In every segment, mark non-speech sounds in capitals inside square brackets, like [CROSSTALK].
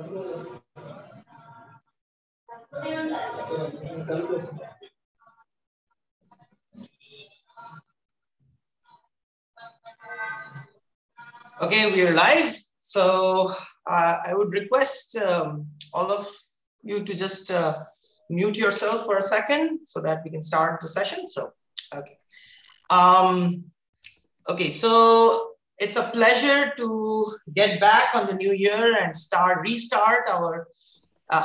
Okay, we are live. So uh, I would request um, all of you to just uh, mute yourself for a second so that we can start the session. So, okay. Um, okay, so it's a pleasure to get back on the new year and start, restart our uh,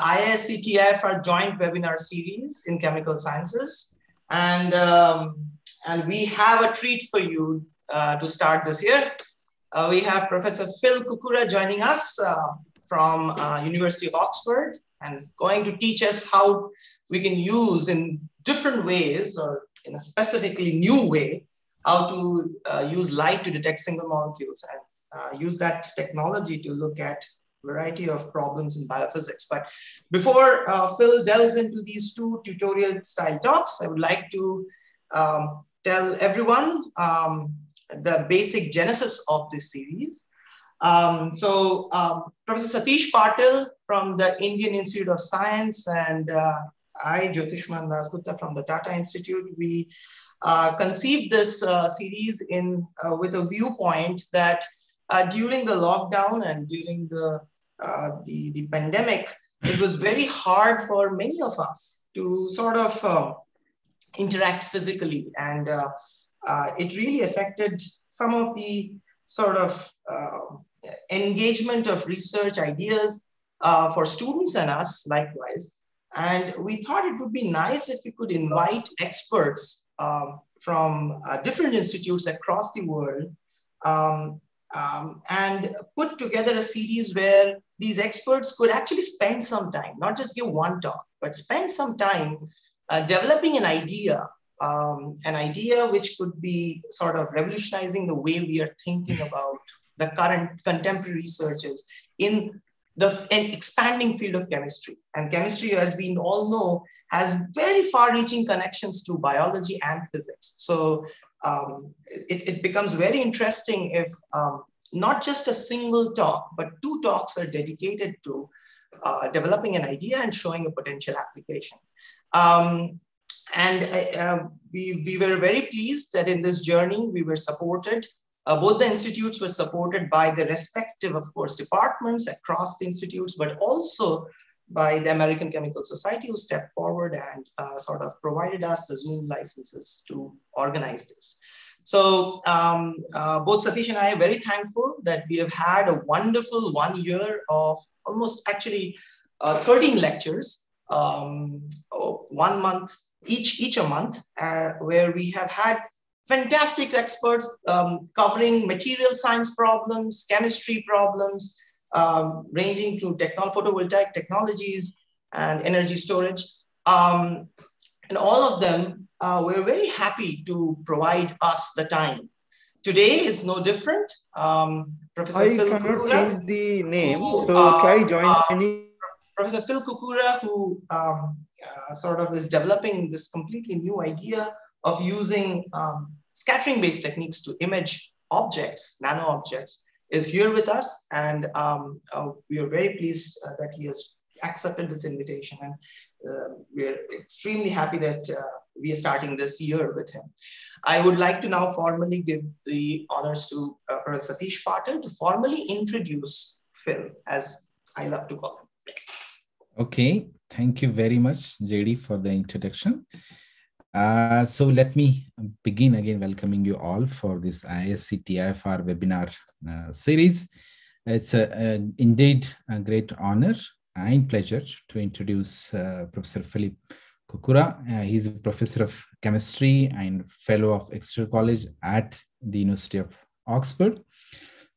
our joint webinar series in chemical sciences. And, um, and we have a treat for you uh, to start this year. Uh, we have Professor Phil Kukura joining us uh, from uh, University of Oxford and is going to teach us how we can use in different ways or in a specifically new way, how to uh, use light to detect single molecules and uh, use that technology to look at variety of problems in biophysics. But before uh, Phil delves into these two tutorial style talks, I would like to um, tell everyone um, the basic genesis of this series. Um, so um, Professor Satish Patil from the Indian Institute of Science and uh, I, Jyotishman Dasgupta from the Tata Institute, we uh, conceived this uh, series in uh, with a viewpoint that uh, during the lockdown and during the, the, the pandemic, it was very hard for many of us to sort of interact physically and it really affected some of the sort of engagement of research ideas uh, for students and us likewise. And we thought it would be nice if we could invite experts um, from uh, different institutes across the world um, um, and put together a series where these experts could actually spend some time, not just give one talk, but spend some time uh, developing an idea um, an idea which could be sort of revolutionizing the way we are thinking about the current contemporary researches in the an expanding field of chemistry. And chemistry, as we all know, has very far-reaching connections to biology and physics. So um, it, it, becomes very interesting if um, not just a single talk, but two talks are dedicated to uh, developing an idea and showing a potential application. Um, and uh, we, we were very pleased that in this journey, we were supported. Uh, both the institutes were supported by the respective, of course, departments across the institutes, but also by the American Chemical Society who stepped forward and uh, sort of provided us the Zoom licenses to organize this. So um, uh, both Satish and I are very thankful that we have had a wonderful one year of almost actually uh, 13 lectures, um, oh, one month each, each a month, uh, where we have had fantastic experts um, covering material science problems, chemistry problems, um, ranging to techno photovoltaic technologies and energy storage. Um, and all of them, uh, we're very happy to provide us the time. Today it's no different. Um, Professor I Phil cannot Kukura, change the name, who, so uh, try join uh, Professor Phil Kukura, who um, uh, sort of is developing this completely new idea of using um, scattering based techniques to image objects, nano objects, is here with us. And um, uh, we are very pleased uh, that he has accepted this invitation. And uh, we're extremely happy that uh, we are starting this year with him. I would like to now formally give the honors to uh, Professor Satish Patil to formally introduce Phil, as I love to call him. Okay, Thank you very much, JD, for the introduction. Uh, so let me begin again welcoming you all for this IISc TIFR webinar uh, series. It's a, a, indeed a great honor and pleasure to introduce uh, Professor Philipp Kukura. Uh, he's a professor of chemistry and fellow of Exeter College at the University of Oxford.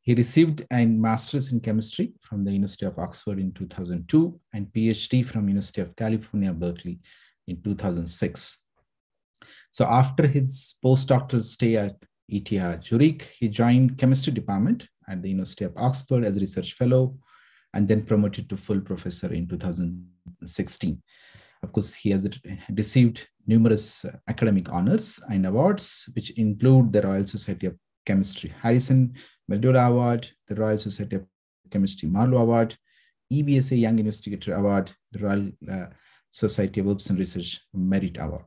He received a master's in chemistry from the University of Oxford in 2002 and PhD from University of California, Berkeley in 2006. So after his postdoctoral stay at ETH Zurich, he joined chemistry department at the University of Oxford as research fellow and then promoted to full professor in 2016. Of course, he has received numerous academic honors and awards, which include the Royal Society of Chemistry Harrison Meldola Award, the Royal Society of Chemistry Marlow Award, EBSA Young Investigator Award, the Royal uh, Society of Wolfson Research Merit Award.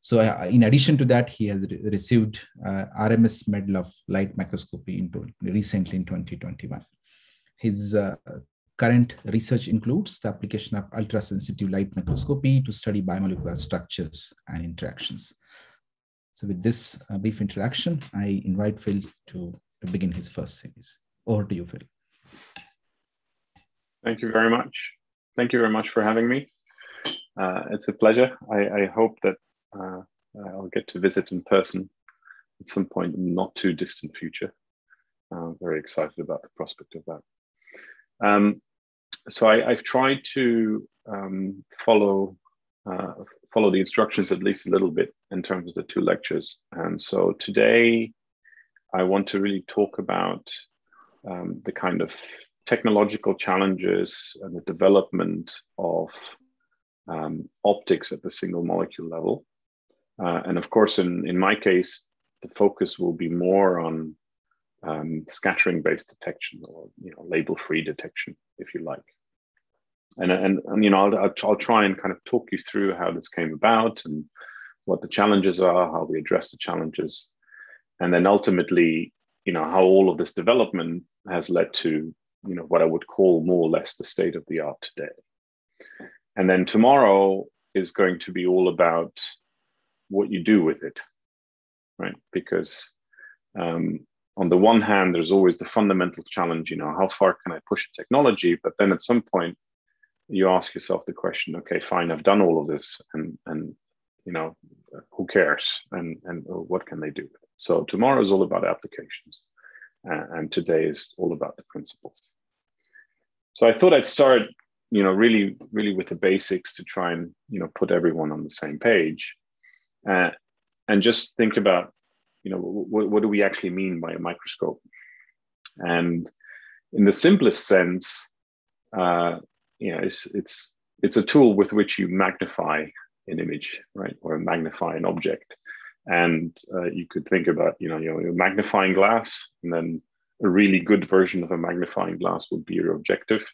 So uh, in addition to that, he has re received uh, RMS Medal of Light Microscopy in recently in 2021. His uh, current research includes the application of ultra-sensitive light microscopy to study biomolecular structures and interactions. So with this uh, brief introduction, I invite Phil to, to begin his first series. Over to you, Phil. Thank you very much. Thank you very much for having me. Uh, it's a pleasure. I, I hope that uh, I'll get to visit in person at some point in not too distant future. I'm very excited about the prospect of that. Um, so I, have tried to um, follow uh, follow the instructions at least a little bit in terms of the two lectures. And so today, I want to really talk about um, the kind of technological challenges and the development of um, optics at the single molecule level. Uh, and of course, in, in my case, the focus will be more on um, scattering based detection or you know label free detection, if you like. And, and, and you know, I'll, I'll try and kind of talk you through how this came about and what the challenges are, how we address the challenges, and then ultimately, you know, how all of this development has led to, you know, what I would call more or less the state of the art today. And then tomorrow is going to be all about what you do with it, right? Because um, on the one hand, there's always the fundamental challenge, you know, how far can I push technology? But then at some point, you ask yourself the question, okay, fine, I've done all of this, and and you know, who cares, and and what can they do? So tomorrow is all about applications, uh, and today is all about the principles. So I thought I'd start, you know, really, really with the basics to try and you know put everyone on the same page, uh, and just think about, you know, what, what do we actually mean by a microscope? And in the simplest sense, uh, you know, it's it's it's a tool with which you magnify an image, right, or magnify an object. And uh, you could think about, you know, you know, magnifying glass, and then a really good version of a magnifying glass would be your objective.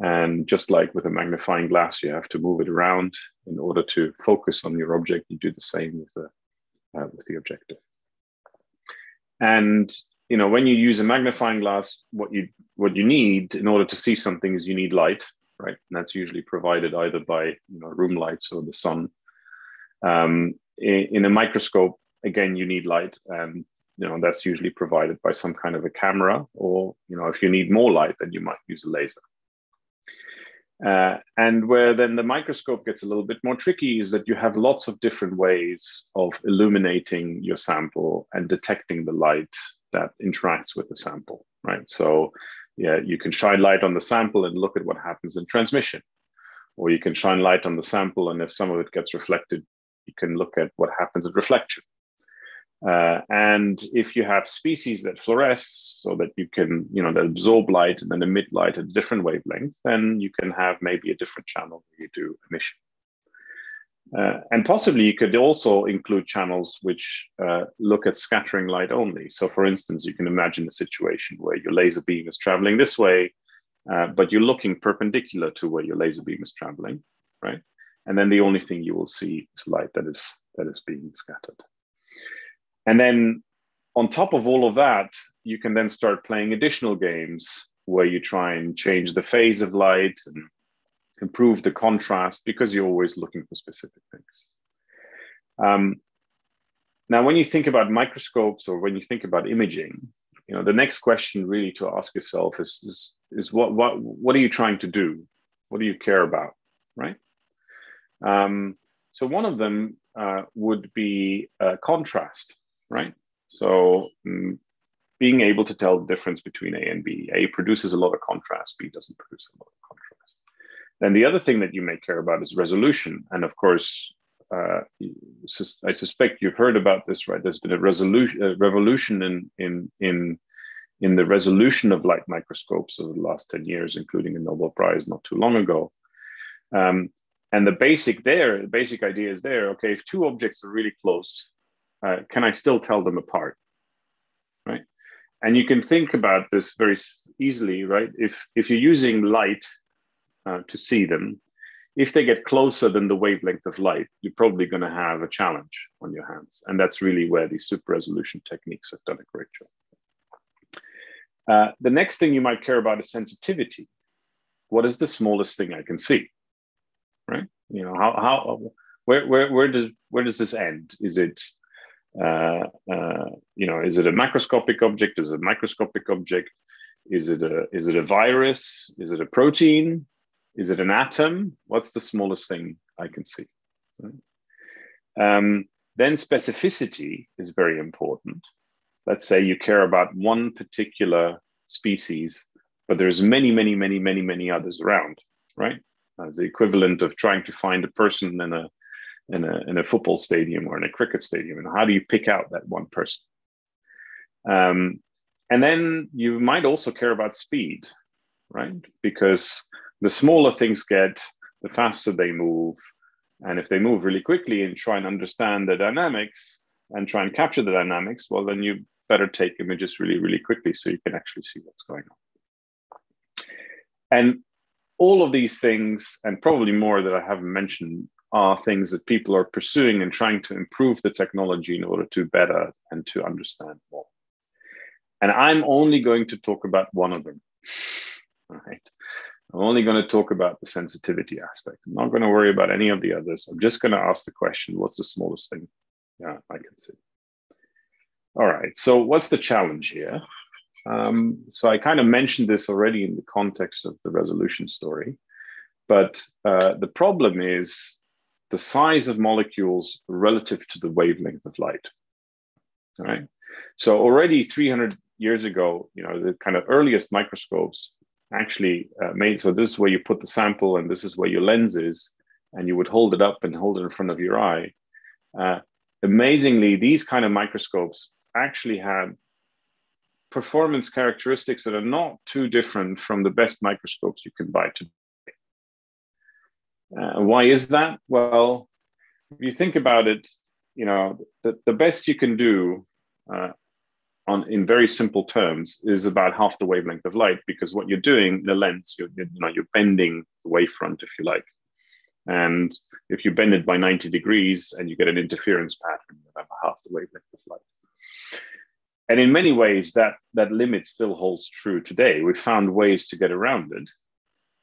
And just like with a magnifying glass, you have to move it around in order to focus on your object. You do the same with the uh, with the objective. And you know, when you use a magnifying glass, what you what you need in order to see something is you need light, right? And that's usually provided either by you know room lights or the sun. Um, in, in a microscope, again, you need light, and you know that's usually provided by some kind of a camera, or you know if you need more light, then you might use a laser. Uh, and where then the microscope gets a little bit more tricky is that you have lots of different ways of illuminating your sample and detecting the light that interacts with the sample, right? So yeah, you can shine light on the sample and look at what happens in transmission. Or you can shine light on the sample and if some of it gets reflected, you can look at what happens at reflection. Uh, and if you have species that fluoresce so that you can, you know, that absorb light and then emit light at a different wavelength, then you can have maybe a different channel where you do emission. Uh, and possibly you could also include channels which uh, look at scattering light only. So for instance, you can imagine a situation where your laser beam is traveling this way, uh, but you're looking perpendicular to where your laser beam is traveling, right? And then the only thing you will see is light that is, that is being scattered. And then on top of all of that, you can then start playing additional games where you try and change the phase of light and improve the contrast because you're always looking for specific things. Um, now, when you think about microscopes or when you think about imaging, you know the next question really to ask yourself is is, is what what what are you trying to do? What do you care about, right? Um, so one of them uh, would be uh, contrast, right? So um, being able to tell the difference between A and B. A produces a lot of contrast, B doesn't produce a lot of contrast. Then the other thing that you may care about is resolution. And of course, uh, I suspect you've heard about this, right? There's been a resolution, a revolution in in in in the resolution of light microscopes over the last ten years, including a Nobel Prize not too long ago. Um, and the basic there, the basic idea is there. Okay, if two objects are really close, uh, can I still tell them apart? Right? and you can think about this very easily, right? If if you're using light uh, to see them, if they get closer than the wavelength of light, you're probably going to have a challenge on your hands, and that's really where these super resolution techniques have done a great job. Uh, the next thing you might care about is sensitivity. What is the smallest thing I can see? Right? You know, how, how where, where, where does where does this end? Is it you know, is it a macroscopic object? Is it a microscopic object? Is it a is it a virus? Is it a protein? Is it an atom? What's the smallest thing I can see? Um, then specificity is very important. Let's say you care about one particular species, but there's many, many, many, many, many others around, right? As the equivalent of trying to find a person in a in a, in a football stadium or in a cricket stadium? And how do you pick out that one person? Um, and then you might also care about speed, right? Because the smaller things get, the faster they move. And if they move really quickly and try and understand the dynamics and try and capture the dynamics, well, then you better take images really, really quickly so you can actually see what's going on. And all of these things, and probably more that I haven't mentioned, are things that people are pursuing and trying to improve the technology in order to better and to understand more. And I'm only going to talk about one of them. Right. I'm only going to talk about the sensitivity aspect. I'm not going to worry about any of the others. I'm just going to ask the question what's the smallest thing yeah, I can see? All right. So, what's the challenge here? Um, so, I kind of mentioned this already in the context of the resolution story. But uh, the problem is the size of molecules relative to the wavelength of light. All right. So already 300 years ago, you know, the kind of earliest microscopes actually uh, made so this is where you put the sample and this is where your lens is, and you would hold it up and hold it in front of your eye. Uh, amazingly, these kind of microscopes actually had performance characteristics that are not too different from the best microscopes you can buy today. Uh, why is that? Well, if you think about it, you know, the, the best you can do uh, on in very simple terms is about half the wavelength of light because what you're doing the lens, you're, you know, you're bending the wavefront, if you like. And if you bend it by 90 degrees and you get an interference pattern, have half the wavelength of light. And in many ways, that, that limit still holds true today. We've found ways to get around it.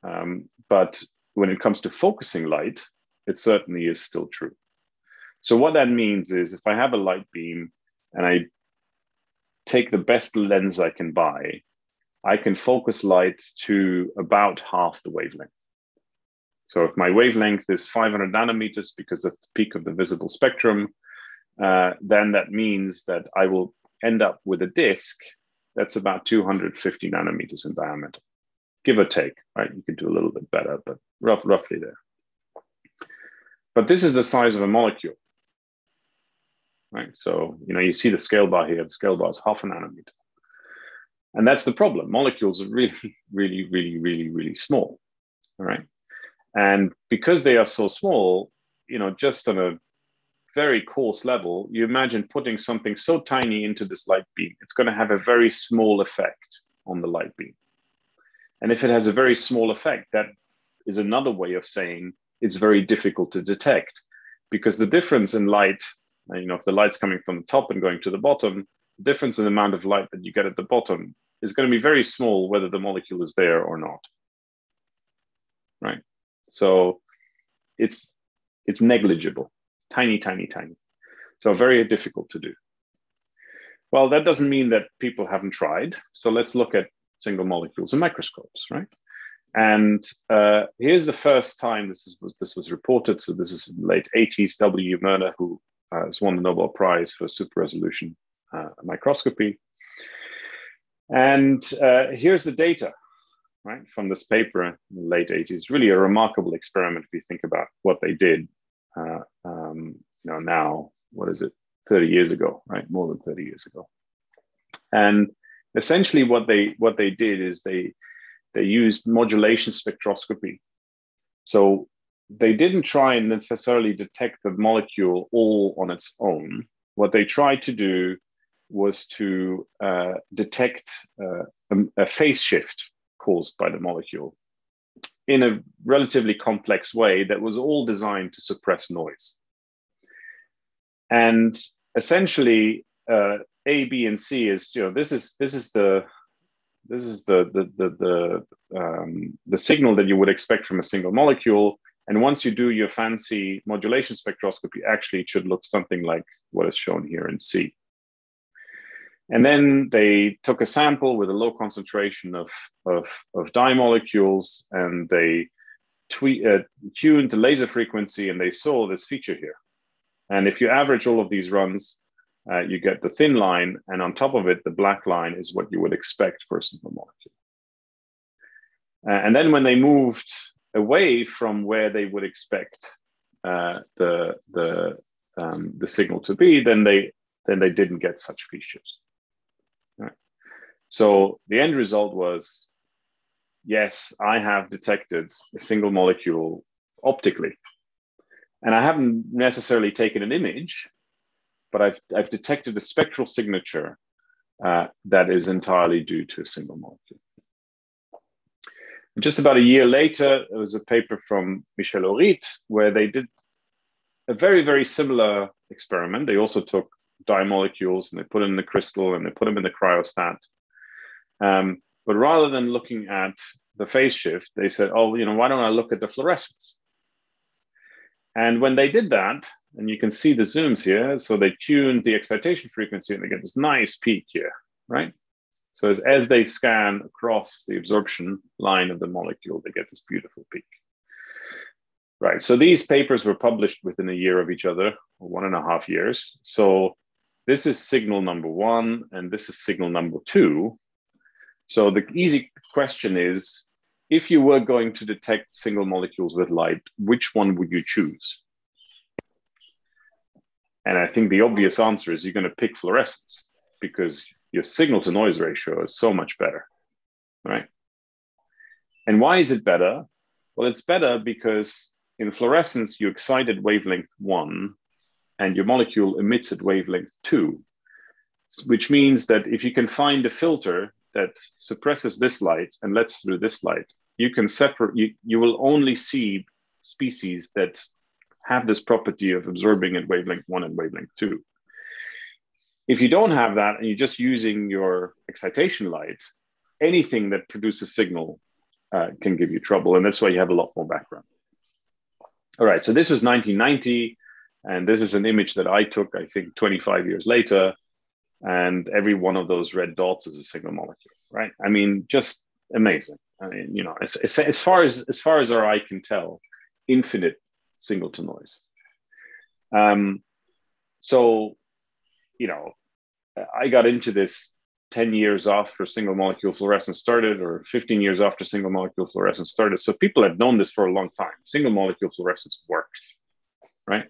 Um, but when it comes to focusing light, it certainly is still true. So what that means is if I have a light beam and I take the best lens I can buy, I can focus light to about half the wavelength. So if my wavelength is 500 nanometers because that's the peak of the visible spectrum, uh, then that means that I will end up with a disk that's about 250 nanometers in diameter give or take, right? You could do a little bit better, but rough, roughly there. But this is the size of a molecule, right? So, you know, you see the scale bar here, the scale bar is half a nanometer. And that's the problem. Molecules are really, [LAUGHS] really, really, really, really small, all right? And because they are so small, you know, just on a very coarse level, you imagine putting something so tiny into this light beam, it's going to have a very small effect on the light beam. And if it has a very small effect, that is another way of saying it's very difficult to detect because the difference in light, you know, if the light's coming from the top and going to the bottom, the difference in the amount of light that you get at the bottom is going to be very small whether the molecule is there or not. Right? So it's it's negligible, tiny, tiny, tiny. So very difficult to do. Well, that doesn't mean that people haven't tried. So let's look at single molecules in microscopes, right? And uh, here's the first time this is, was this was reported. So this is late 80s. W. Moerner, who uh, has won the Nobel Prize for super resolution uh, microscopy. And uh, here's the data, right, from this paper in the late 80s. Really a remarkable experiment if you think about what they did. Uh, um, you know, now what is it? 30 years ago, right? More than 30 years ago. And essentially what they what they did is they they used modulation spectroscopy so they didn't try and necessarily detect the molecule all on its own what they tried to do was to uh, detect uh, a, a, phase shift caused by the molecule in a relatively complex way that was all designed to suppress noise. And essentially, uh, A, B, and C is you know this is this is the this is the the the the, um, the signal that you would expect from a single molecule. And once you do your fancy modulation spectroscopy, actually it should look something like what is shown here in C. And then they took a sample with a low concentration of, of, of dye molecules and they tweet, uh, tuned the laser frequency and they saw this feature here. And if you average all of these runs, uh, you get the thin line, and on top of it, the black line is what you would expect for a simple molecule. Uh, and then when they moved away from where they would expect uh, the the um, the signal to be, then they then they didn't get such features. Right. So the end result was, yes, I have detected a single molecule optically, and I haven't necessarily taken an image, but I've, I've detected a spectral signature uh, that is entirely due to a single molecule. And just about a year later, there was a paper from Michel Orrit where they did a very, very similar experiment. They also took dye molecules and they put them in the crystal and they put them in the cryostat. Um, but rather than looking at the phase shift, they said, oh, you know, why don't I look at the fluorescence? And when they did that, and you can see the zooms here, so they tuned the excitation frequency and they get this nice peak here, right? So as, as they scan across the absorption line of the molecule, they get this beautiful peak. Right, so these papers were published within a year of each other, one and a half years. So this is signal number one, and this is signal number two. So the easy question is, if you were going to detect single molecules with light, which one would you choose? And I think the obvious answer is you're going to pick fluorescence because your signal to noise ratio is so much better, right? And why is it better? Well, it's better because in fluorescence, you excite at wavelength one and your molecule emits at wavelength two, which means that if you can find a filter that suppresses this light and lets through this light, you can separate, you, you will only see species that have this property of absorbing at wavelength one and wavelength two. If you don't have that and you're just using your excitation light, anything that produces signal uh, can give you trouble. And that's why you have a lot more background. All right, so this was 1990. And this is an image that I took, I think, 25 years later. And every one of those red dots is a single molecule, right? I mean, just amazing. I mean, you know, as, as, as far as as far as our eye can tell, infinite signal to noise. Um, so, you know, I got into this 10 years after single molecule fluorescence started, or 15 years after single molecule fluorescence started. So people had known this for a long time. Single molecule fluorescence works, right?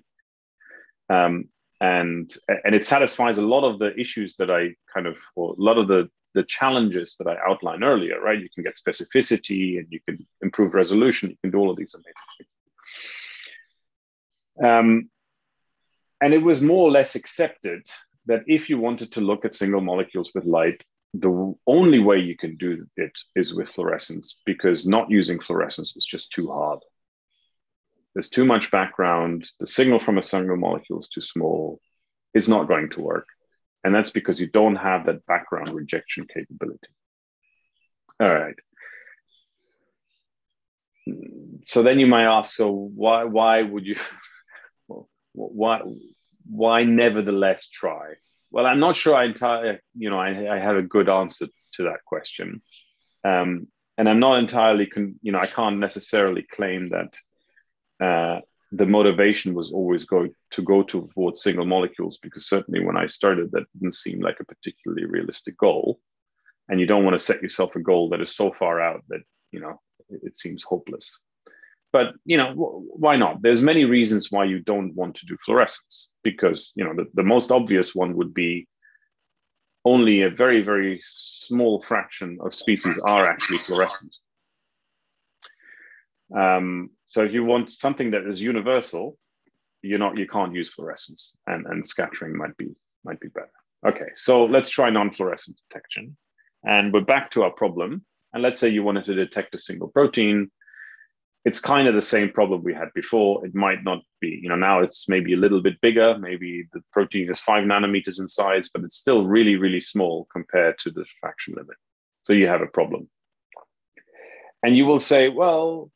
Um, and and it satisfies a lot of the issues that I kind of, or a lot of the the challenges that I outlined earlier, right? You can get specificity and you can improve resolution. You can do all of these amazing things. Um, and it was more or less accepted that if you wanted to look at single molecules with light, the only way you can do it is with fluorescence because not using fluorescence is just too hard. There's too much background. The signal from a single molecule is too small. It's not going to work. And that's because you don't have that background rejection capability. All right. So then you might ask, so why why would you [LAUGHS] why why nevertheless try? Well, I'm not sure I entirely, you know, I, I have a good answer to that question. Um, and I'm not entirely, con- you know, I can't necessarily claim that uh, the motivation was always going to go towards single molecules because certainly when I started, that didn't seem like a particularly realistic goal. And you don't want to set yourself a goal that is so far out that you know it, seems hopeless. But you know why not? There's many reasons why you don't want to do fluorescence because you know the, the most obvious one would be only a very very small fraction of species are actually fluorescent um, so if you want something that is universal you're not you can't use fluorescence and and scattering might be might be better Okay, so let's try non-fluorescent detection. And we're back to our problem. And let's say you wanted to detect a single protein. It's kind of the same problem we had before. It might not be, you know, now it's maybe a little bit bigger. Maybe the protein is five nanometers in size, but it's still really, really small compared to the diffraction limit. So you have a problem. And you will say, well,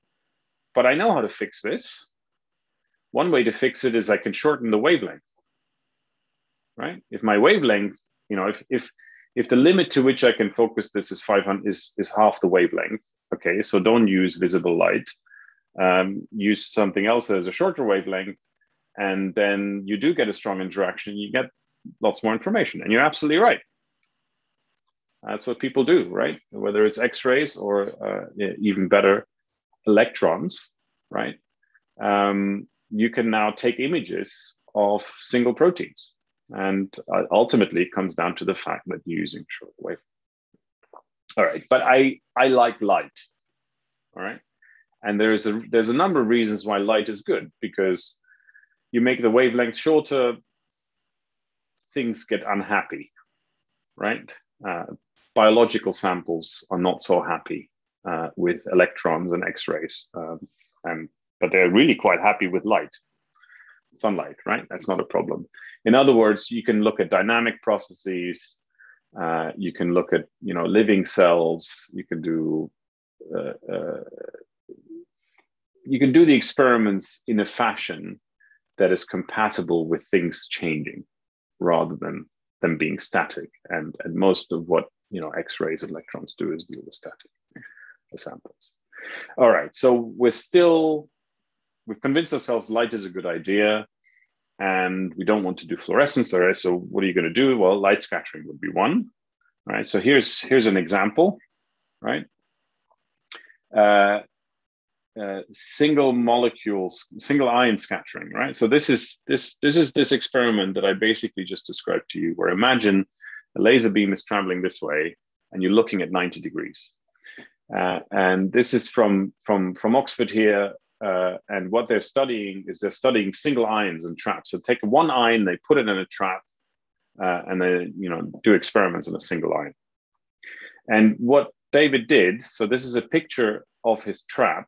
but I know how to fix this. One way to fix it is I can shorten the wavelength right? If my wavelength, you know, if if if the limit to which I can focus this is 500 is is half the wavelength, okay, so don't use visible light. Um, use something else as a shorter wavelength, and then you do get a strong interaction. You get lots more information, and you're absolutely right. That's what people do, right? Whether it's X-rays or uh, even better, electrons, right? Um, you can now take images of single proteins and uh, ultimately, it comes down to the fact that you're using shortwave. All right, but I I like light. All right, and there's a there's a number of reasons why light is good because you make the wavelength shorter, things get unhappy, right? Uh, biological samples are not so happy uh, with electrons and X-rays, um, and but they're really quite happy with light sunlight, right? That's not a problem. In other words, you can look at dynamic processes. Uh, you can look at you know living cells. You can do uh, uh, you can do the experiments in a fashion that is compatible with things changing, rather than them being static. And and most of what you know X-rays and electrons do is deal with static samples. All right, so we're still we've convinced ourselves light is a good idea and we don't want to do fluorescence all right? So what are you going to do? Well light scattering would be one All right? so here's here's an example right? Uh, uh, single molecules single ion scattering right? So this is this this is this experiment that i basically just described to you where imagine a laser beam is traveling this way and you're looking at 90 degrees uh, and this is from from from oxford here uh, and what they're studying is they're studying single ions and traps. So take one ion, they put it in a trap, uh, and they you know do experiments on a single ion. And what David did, so this is a picture of his trap.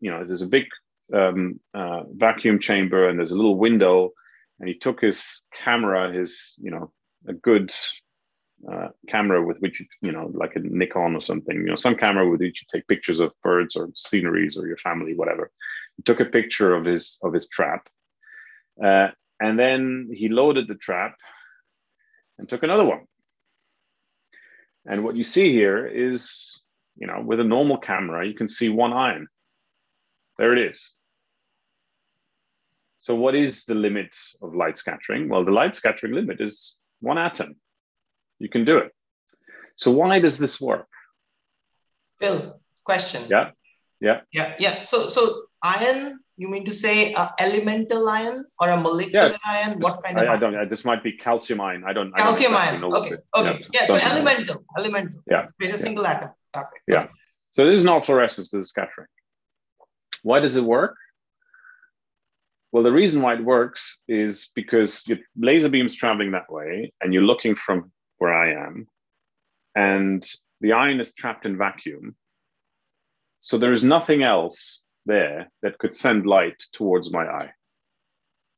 You know, there's a big um, uh, vacuum chamber, and there's a little window. And he took his camera, his you know a good uh, camera with which you, you know, like a Nikon or something, you know, some camera with which you take pictures of birds or sceneries or your family, whatever. He took a picture of his of his trap, uh, and then he loaded the trap and took another one. And what you see here is, you know, with a normal camera, you can see one ion. There it is. So, what is the limit of light scattering? Well, the light scattering limit is one atom. You can do it. So why does this work? Phil, question. Yeah. Yeah. Yeah. Yeah. So so iron, you mean to say a elemental ion or a molecular yeah. ion? What kind I, of I don't uh, this might be calcium ion. I don't calcium I don't ion. Okay. Okay. Yeah. So, yeah, so elemental, elemental. Yeah. It's a single yeah. atom. Okay. Yeah. So this is not fluorescence, this is scattering. Why does it work? Well, the reason why it works is because your laser beam's traveling that way and you're looking from where I am, and the ion is trapped in vacuum. So there is nothing else there that could send light towards my eye.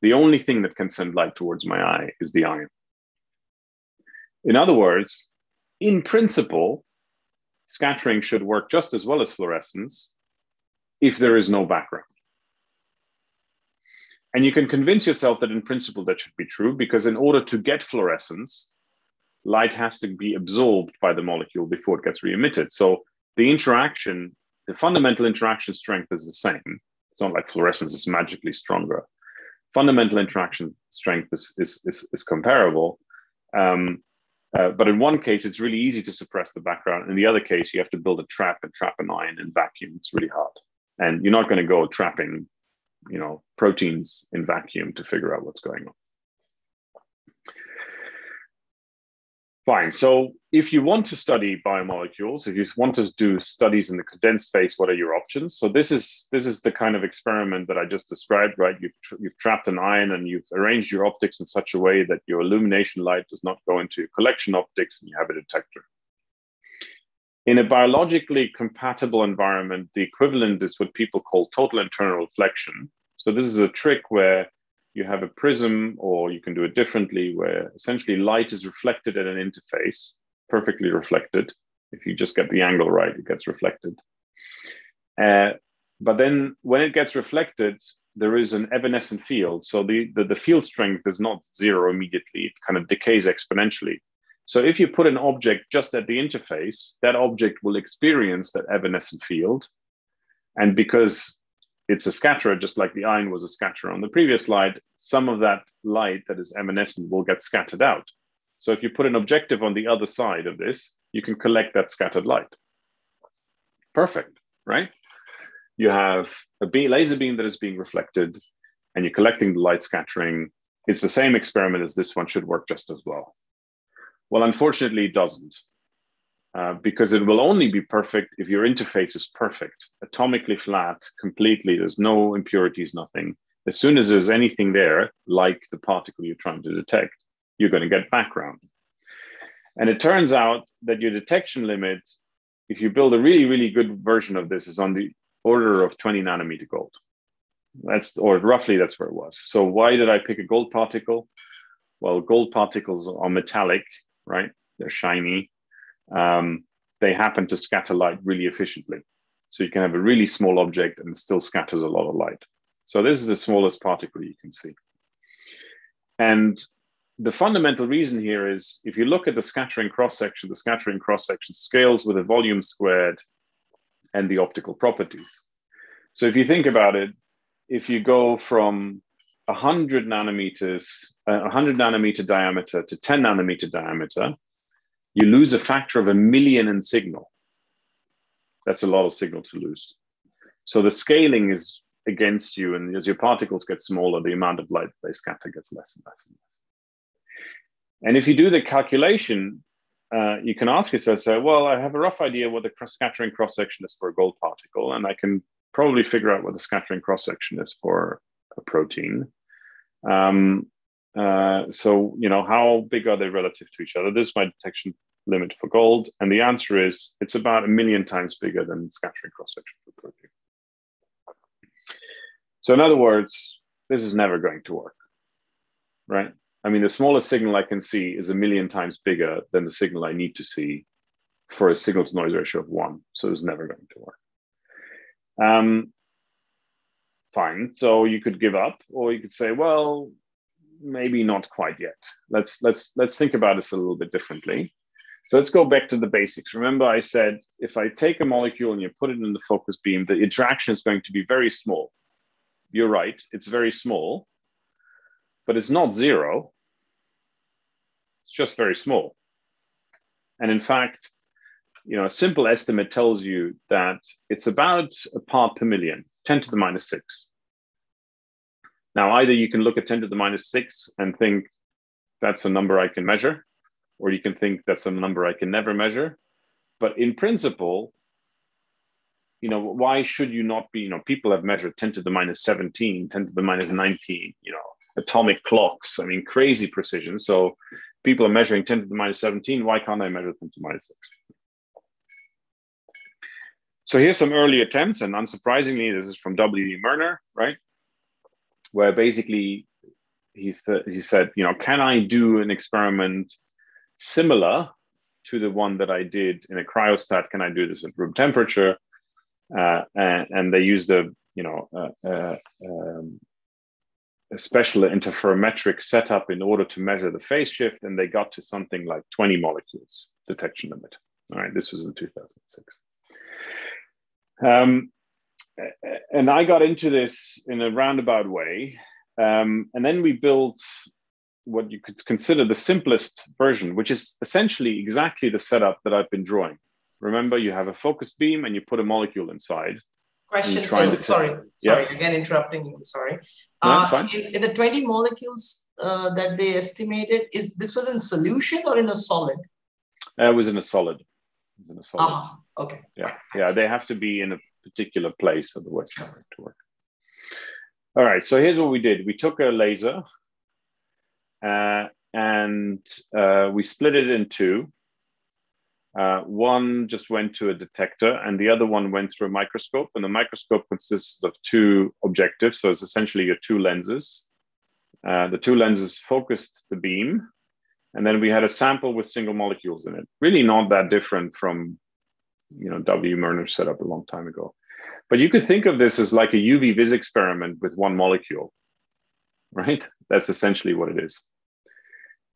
The only thing that can send light towards my eye is the ion. In other words, in principle, scattering should work just as well as fluorescence if there is no background. And you can convince yourself that in principle that should be true because in order to get fluorescence, light has to be absorbed by the molecule before it gets re-emitted. So the interaction, the fundamental interaction strength is the same. It's not like fluorescence is magically stronger. Fundamental interaction strength is, is, is, is comparable. Um, uh, but in one case, it's really easy to suppress the background. In the other case, you have to build a trap and trap an ion in vacuum. It's really hard. And you're not going to go trapping, you know, proteins in vacuum to figure out what's going on. Fine. So if you want to study biomolecules, if you want to do studies in the condensed space, what are your options? So this is this is the kind of experiment that I just described, right? You've tr- you've trapped an ion and you've arranged your optics in such a way that your illumination light does not go into your collection optics, and you have a detector. In a biologically compatible environment, the equivalent is what people call total internal reflection. So this is a trick where you have a prism, or you can do it differently, where essentially light is reflected at an interface perfectly reflected. If you just get the angle right, it gets reflected. Uh, but then when it gets reflected, there is an evanescent field. So the, the, the, field strength is not zero immediately, it kind of decays exponentially. So if you put an object just at the interface, that object will experience that evanescent field. And because it's a scatterer, just like the ion was a scatterer on the previous slide, some of that light that is evanescent will get scattered out. So if you put an objective on the other side of this, you can collect that scattered light. Perfect, right? You have a laser beam that is being reflected and you're collecting the light scattering. It's the same experiment as this one should work just as well. Well, unfortunately, it doesn't. Uh, because it will only be perfect if your interface is perfect, atomically flat, completely. There's no impurities, nothing. As soon as there's anything there, like the particle you're trying to detect, you're going to get background. And it turns out that your detection limit, if you build a really, really good version of this, is on the order of 20 nanometer gold. That's or roughly that's where it was. So why did I pick a gold particle? Well, gold particles are metallic, right? They're shiny. Um, they happen to scatter light really efficiently. So you can have a really small object and it still scatters a lot of light. So this is the smallest particle you can see. And the fundamental reason here is if you look at the scattering cross section, the scattering cross section scales with the volume squared and the optical properties. So if you think about it, if you go from 100 nanometers, uh, 100 nanometer diameter to 10 nanometer diameter, you lose a factor of a million in signal. That's a lot of signal to lose. So the scaling is against you, and as your particles get smaller, the amount of light they scatter gets less and less and less. And if you do the calculation, uh, you can ask yourself, say, well, I have a rough idea what the cross scattering cross section is for a gold particle, and I can probably figure out what the scattering cross section is for a protein. Um, uh, so, you know, how big are they relative to each other? This is my detection limit for gold, and the answer is it's about a million times bigger than scattering cross section for protein. So, in other words, this is never going to work, right? I mean, the smallest signal I can see is a million times bigger than the signal I need to see for a signal to noise ratio of one. So it's never going to work. Um, fine. So you could give up, or you could say, well, maybe not quite yet. Let's let's let's think about this a little bit differently. So let's go back to the basics. Remember, I said if I take a molecule and you put it in the focus beam, the interaction is going to be very small. You're right, it's very small but it's not zero. It's just very small. And in fact, you know, a simple estimate tells you that it's about a part per million, 10 to the minus six. Now, either you can look at 10 to the minus six and think that's a number I can measure, or you can think that's a number I can never measure. But in principle, you know, why should you not be, you know, people have measured 10 to the minus 17, 10 to the minus 19, you know, atomic clocks. I mean, crazy precision. So people are measuring 10 to the minus 17. Why can't I measure 10 to the minus 6? So here's some early attempts, and unsurprisingly, this is from W. E. Moerner, right? Where basically he, he said, you know, can I do an experiment similar to the one that I did in a cryostat? Can I do this at room temperature? Uh, and, and, they used a, you know, uh, uh, um, a special interferometric setup in order to measure the phase shift, and they got to something like 20 molecules detection limit. All right, this was in 2006. Um, and I got into this in a roundabout way. Um, and then we built what you could consider the simplest version, which is essentially exactly the setup that I've been drawing. Remember, you have a focus beam and you put a molecule inside question. Oh, sorry, sorry, again interrupting you. Sorry. No, uh, in, in, the 20 molecules uh, that they estimated, is this was in solution or in a solid? Uh, it was in a solid. It was in a solid. Ah, okay. Yeah, yeah. They have to be in a particular place, of the to work. All right. So here's what we did. We took a laser, uh, and uh, we split it in two. Uh, one just went to a detector, and the other one went through a microscope. And the microscope consists of two objectives, so it's essentially your two lenses. Uh, the two lenses focused the beam, and then we had a sample with single molecules in it. Really, not that different from, you know, W. Moerner set up a long time ago. But you could think of this as like a UV vis experiment with one molecule, right? That's essentially what it is.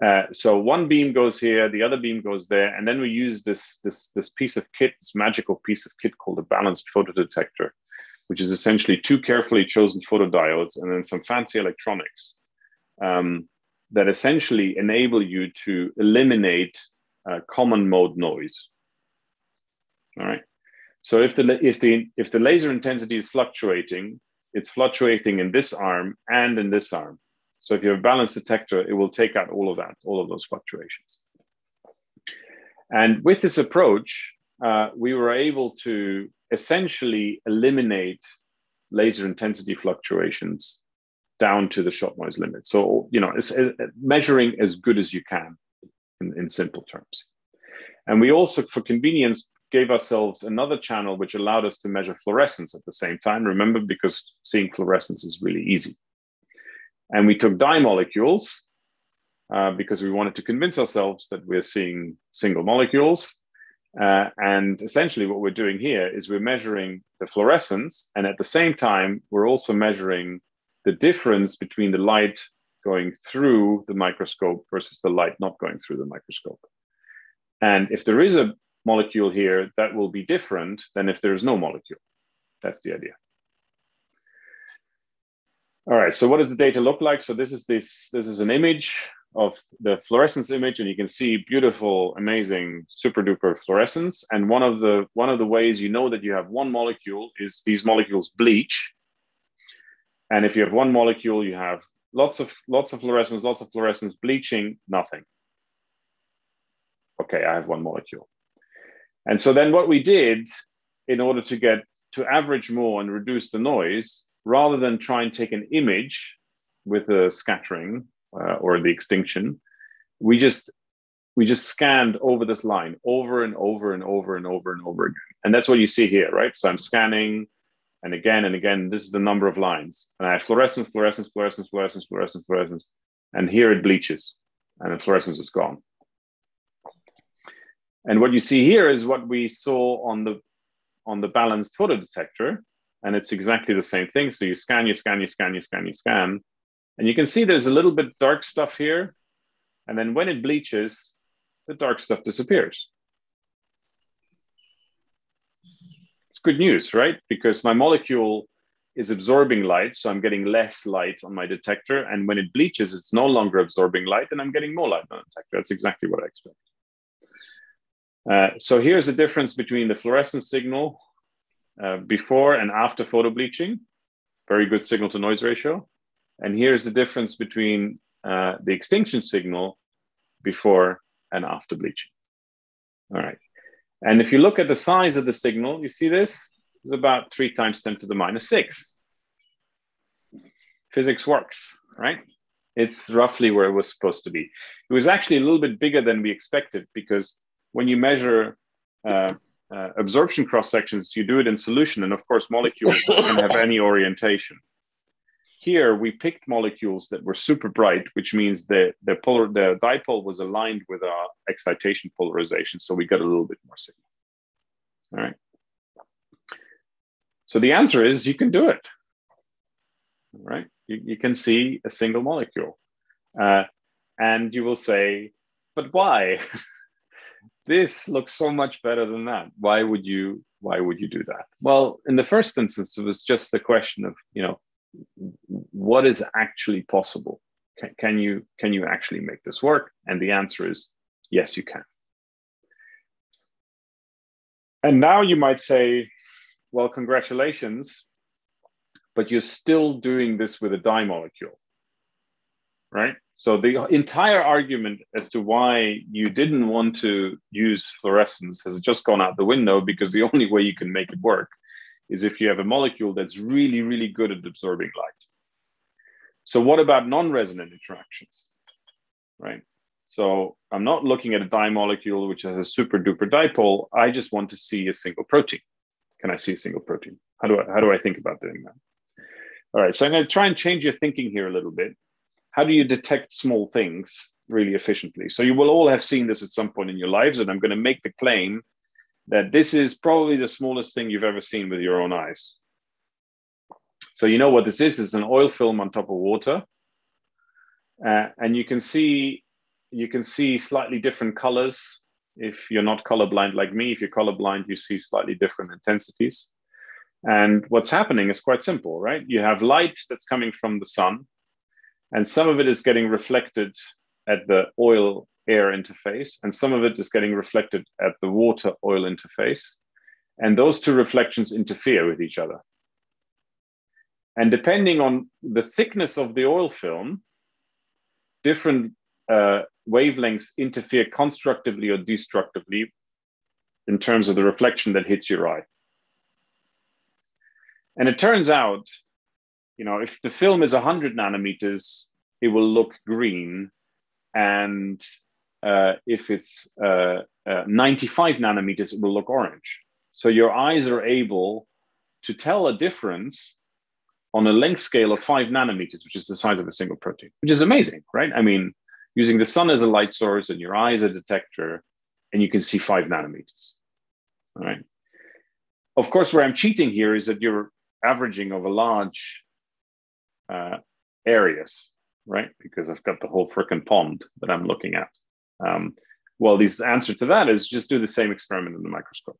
Uh, so one beam goes here, the other beam goes there, and then we use this, this, this piece of kit, this magical piece of kit called a balanced photodetector, which is essentially two carefully chosen photodiodes and then some fancy electronics um, that essentially enable you to eliminate uh, common mode noise. All right. So if the if the if the laser intensity is fluctuating, it's fluctuating in this arm and in this arm. So if you have a balanced detector, it will take out all of that, all of those fluctuations. And with this approach, uh, we were able to essentially eliminate laser intensity fluctuations down to the shot noise limit. So, you know, it's, it's measuring as good as you can in, in simple terms. And we also, for convenience, gave ourselves another channel which allowed us to measure fluorescence at the same time. Remember, because seeing fluorescence is really easy. And we took dye molecules uh, because we wanted to convince ourselves that we're seeing single molecules. Uh, and essentially, what we're doing here is we're measuring the fluorescence, and at the same time, we're also measuring the difference between the light going through the microscope versus the light not going through the microscope. And if there is a molecule here, that will be different than if there is no molecule. That's the idea. All right, so what does the data look like? So this is this, this is an image of the fluorescence image and you can see beautiful, amazing, super duper fluorescence. And one of the one of the ways you know that you have one molecule is these molecules bleach. And if you have one molecule, you have lots of lots of fluorescence, lots of fluorescence, bleaching, nothing. Okay, I have one molecule. And so then what we did in order to get to average more and reduce the noise rather than try and take an image with the scattering uh, or the extinction, we just we just scanned over this line over and over and over and over and over again. And that's what you see here, right? So I'm scanning and again and again, this is the number of lines. And I have fluorescence, fluorescence, fluorescence, fluorescence, fluorescence, fluorescence. And here it bleaches and the fluorescence is gone. And what you see here is what we saw on the on the balanced photodetector, and it's exactly the same thing. So you scan, you scan, you scan, you scan, you scan. And you can see there's a little bit dark stuff here. And then when it bleaches, the dark stuff disappears. It's good news, right? Because my molecule is absorbing light, so I'm getting less light on my detector. And when it bleaches, it's no longer absorbing light, and I'm getting more light on the detector. That's exactly what I expect. Uh, so here's the difference between the fluorescence signal uh, before and after photo bleaching, very good signal to noise ratio. And here's the difference between uh, the extinction signal before and after bleaching. All right. And if you look at the size of the signal, you see this is about three times 10 to the minus six. Physics works, right? It's roughly where it was supposed to be. It was actually a little bit bigger than we expected because when you measure uh, uh, absorption cross sections, you do it in solution. And of course, molecules [LAUGHS] can have any orientation. Here, we picked molecules that were super bright, which means the, the, polar, the dipole was aligned with our excitation polarization. So we got a little bit more signal. All right. So the answer is you can do it. All right. You, you can see a single molecule. Uh, and you will say, but why? [LAUGHS] this looks so much better than that. Why would you why would you do that? Well in the first instance it was just a question of you know what is actually possible? Can, can you can you actually make this work? And the answer is yes you can. And now you might say well congratulations but you're still doing this with a dye molecule right? So the entire argument as to why you didn't want to use fluorescence has just gone out the window because the [LAUGHS] only way you can make it work is if you have a molecule that's really, really good at absorbing light. So what about non-resonant interactions, right? So I'm not looking at a dye molecule which has a super duper dipole. I just want to see a single protein. Can I see a single protein? How do I, how do I think about doing that? All right, so I'm going to try and change your thinking here a little bit. How do you detect small things really efficiently? So you will all have seen this at some point in your lives, and I'm going to make the claim that this is probably the smallest thing you've ever seen with your own eyes. So you know what this is? It's an oil film on top of water. Uh, and you can see you can see slightly different colors if you're not colorblind like me. If you're colorblind, you see slightly different intensities. And what's happening is quite simple, right? You have light that's coming from the sun, and some of it is getting reflected at the oil air interface, and some of it is getting reflected at the water oil interface. And those two reflections interfere with each other. And depending on the thickness of the oil film, different uh, wavelengths interfere constructively or destructively in terms of the reflection that hits your eye. And it turns out, you know, if the film is 100 nanometers, it will look green. And uh, if it's uh, uh, 95 nanometers, it will look orange. So your eyes are able to tell a difference on a length scale of five nanometers, which is the size of a single protein, which is amazing, right? I mean, using the sun as a light source and your eye as a detector, and you can see five nanometers, all right? Of course, where I'm cheating here is that you're averaging over a large uh, areas, right? Because I've got the whole freaking pond that I'm looking at. Um, well, the answer to that is just do the same experiment in the microscope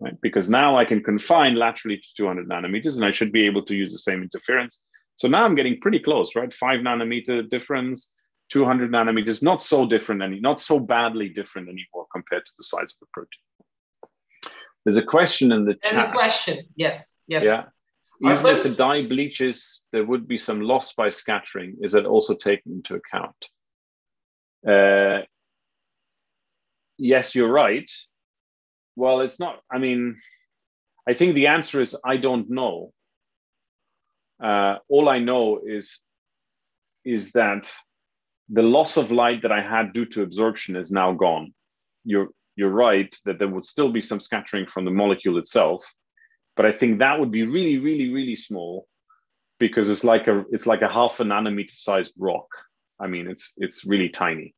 right? Because now I can confine laterally to 200 nanometers and I should be able to use the same interference. So now I'm getting pretty close, right? Five nanometer difference, 200 nanometers, not so different, any, not so badly different anymore compared to the size of the protein. There's a question in the There's chat. a question, yes, yes. Yeah. Even if the dye bleaches, there would be some loss by scattering. Is that also taken into account? Uh, yes, you're right. Well, it's not. I mean, I think the answer is I don't know. Uh, all I know is is that the loss of light that I had due to absorption is now gone. You're you're right that there would still be some scattering from the molecule itself, but I think that would be really, really, really small because it's like a it's like a half a nanometer sized rock. I mean, it's it's really tiny.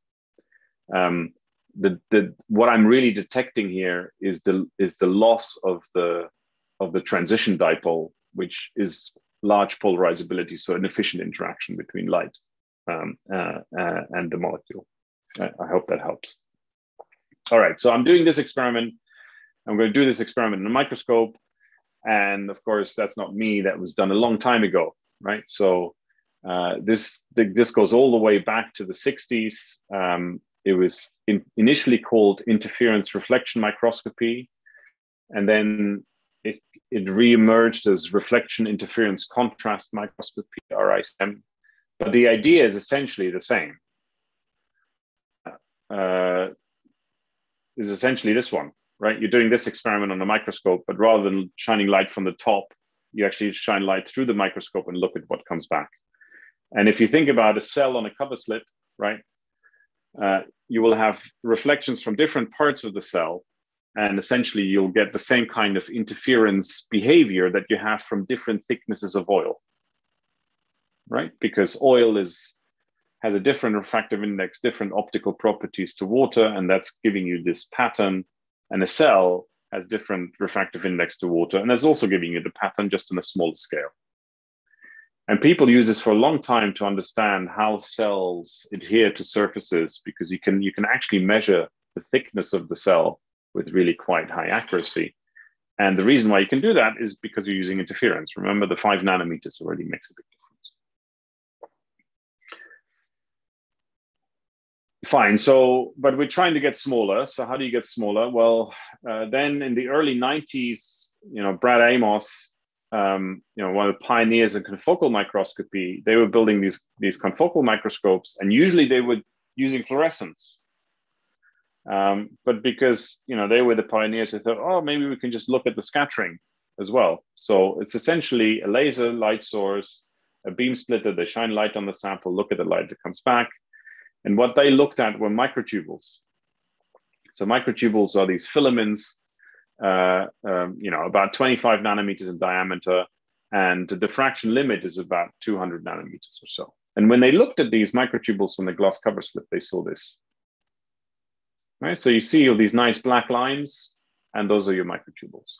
Um, the, the what I'm really detecting here is the is the loss of the of the transition dipole, which is large polarizability, so an efficient interaction between light um, uh, uh, and the molecule. I, I hope that helps. All right, so I'm doing this experiment. I'm going to do this experiment in a microscope, and of course, that's not me. That was done a long time ago, right? So uh, this this goes all the way back to the 60s. Um, it was in, initially called interference reflection microscopy, and then it, it re-emerged as reflection interference contrast microscopy, RICM. But the idea is essentially the same. Uh, is essentially this one, right? You're doing this experiment on a microscope, but rather than shining light from the top, you actually shine light through the microscope and look at what comes back. And if you think about a cell on a cover slip, right? uh, you will have reflections from different parts of the cell. And essentially, you'll get the same kind of interference behavior that you have from different thicknesses of oil, right? Because oil is has a different refractive index, different optical properties to water, and that's giving you this pattern. And a cell has different refractive index to water, and that's also giving you the pattern just on a smaller scale. And people use this for a long time to understand how cells adhere to surfaces because you can you can actually measure the thickness of the cell with really quite high accuracy. And the reason why you can do that is because you're using interference. Remember, the five nanometers already makes a big difference. Fine. So, but we're trying to get smaller. So, how do you get smaller? Well, uh, then in the early 90s, you know, Brad Amos um, you know, one of the pioneers in confocal microscopy, they were building these, these confocal microscopes, and usually they were using fluorescence. Um, but because you know they were the pioneers, they thought, oh, maybe we can just look at the scattering as well. So it's essentially a laser light source, a beam splitter. They shine light on the sample, look at the light that comes back, and what they looked at were microtubules. So microtubules are these filaments uh, um, you know, about 25 nanometers in diameter, and the diffraction limit is about 200 nanometers or so. And when they looked at these microtubules on the glass cover slip, they saw this. Right, so you see all these nice black lines, and those are your microtubules.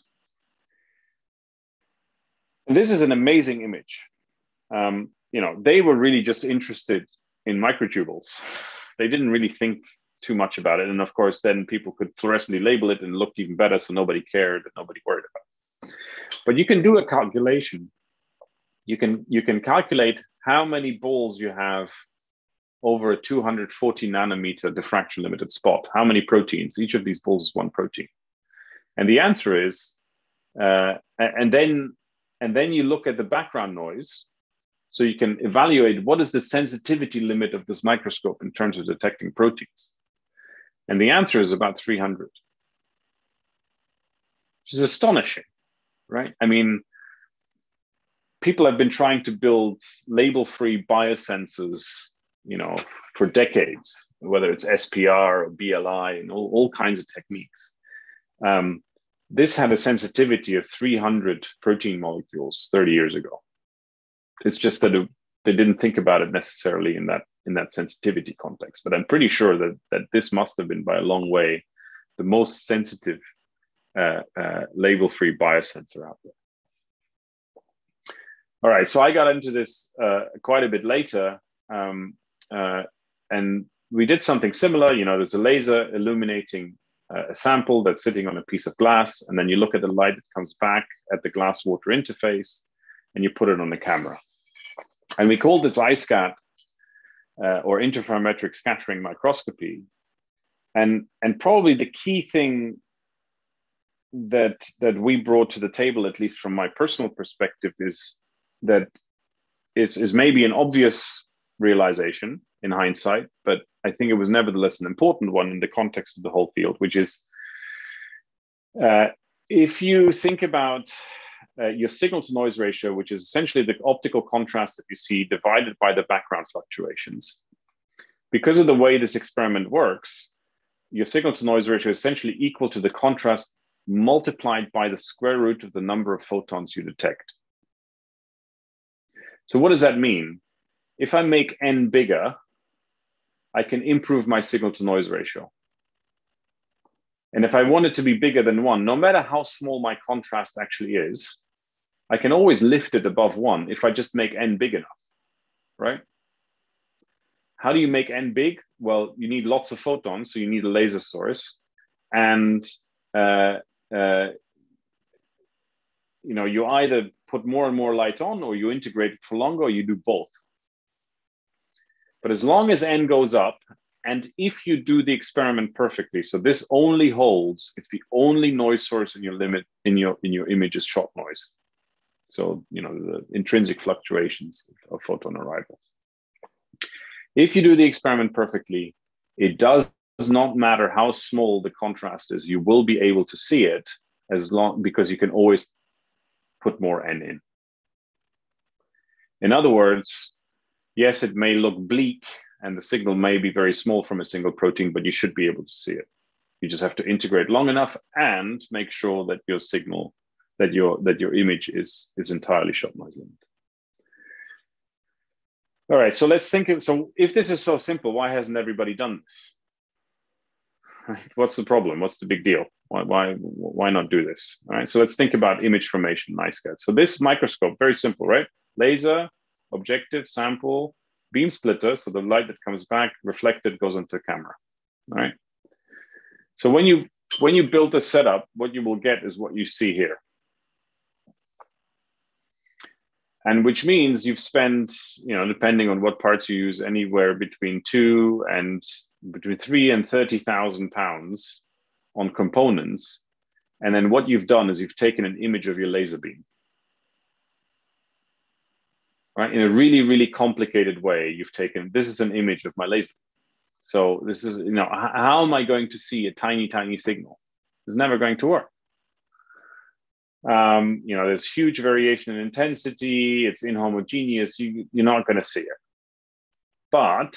And this is an amazing image. Um, you know, they were really just interested in microtubules. They didn't really think too much about it. And of course, then people could fluorescently label it and looked even better, so nobody cared and nobody worried about it. But you can do a calculation. You can you can calculate how many balls you have over a 240 nanometer diffraction limited spot. How many proteins? Each of these balls is one protein. And the answer is, uh, and then and then you look at the background noise. So you can evaluate what is the sensitivity limit of this microscope in terms of detecting proteins. And the answer is about 300, which is astonishing, right? I mean, people have been trying to build label-free biosensors, you know, for decades, whether it's SPR or BLI and all, all kinds of techniques. Um, this had a sensitivity of 300 protein molecules 30 years ago. It's just that it, they didn't think about it necessarily in that in that sensitivity context. But I'm pretty sure that that this must have been by a long way the most sensitive uh, uh, label-free biosensor out there. All right, so I got into this uh, quite a bit later, um, uh, and we did something similar. You know, there's a laser illuminating uh, a sample that's sitting on a piece of glass, and then you look at the light that comes back at the glass-water interface, and you put it on the camera. And we call this ISCAT uh, or interferometric scattering microscopy. And, and probably the key thing that, that we brought to the table, at least from my personal perspective, is that is, is maybe an obvious realization in hindsight, but I think it was nevertheless an important one in the context of the whole field, which is uh, if you think about uh, your signal to noise ratio, which is essentially the optical contrast that you see divided by the background fluctuations. Because of the way this experiment works, your signal to noise ratio is essentially equal to the contrast multiplied by the square root of the number of photons you detect. So what does that mean? If I make n bigger, I can improve my signal to noise ratio. And if I want it to be bigger than one, no matter how small my contrast actually is, I can always lift it above one if I just make n big enough, right? How do you make n big? Well, you need lots of photons, so you need a laser source. And uh, uh, you know, you either put more and more light on or you integrate it for longer or you do both. But as long as n goes up and if you do the experiment perfectly, so this only holds if the only noise source in your limit in your in your image is shot noise. So you know the intrinsic fluctuations of photon arrivals. If you do the experiment perfectly, it does not matter how small the contrast is, you will be able to see it as long because you can always put more n in. In other words, yes, it may look bleak and the signal may be very small from a single protein, but you should be able to see it. You just have to integrate long enough and make sure that your signal, that your that your image is is entirely shot noise limited. All right, so let's think of so if this is so simple, why hasn't everybody done this? What's the problem? What's the big deal? Why, why, why not do this? All right, so let's think about image formation, nice guys. So this microscope, very simple, right? Laser, objective, sample, beam splitter, so the light that comes back reflected goes into camera, all right? So when you when you build the setup, what you will get is what you see here. And which means you've spent, you know, depending on what parts you use, anywhere between two and between three and 30,000 pounds on components. And then what you've done is you've taken an image of your laser beam. right? In a really, really complicated way, you've taken this is an image of my laser. So this is, you know, how am I going to see a tiny, tiny signal? It's never going to work. Um, you know, there's huge variation in intensity. It's inhomogeneous. You, you're not going to see it. But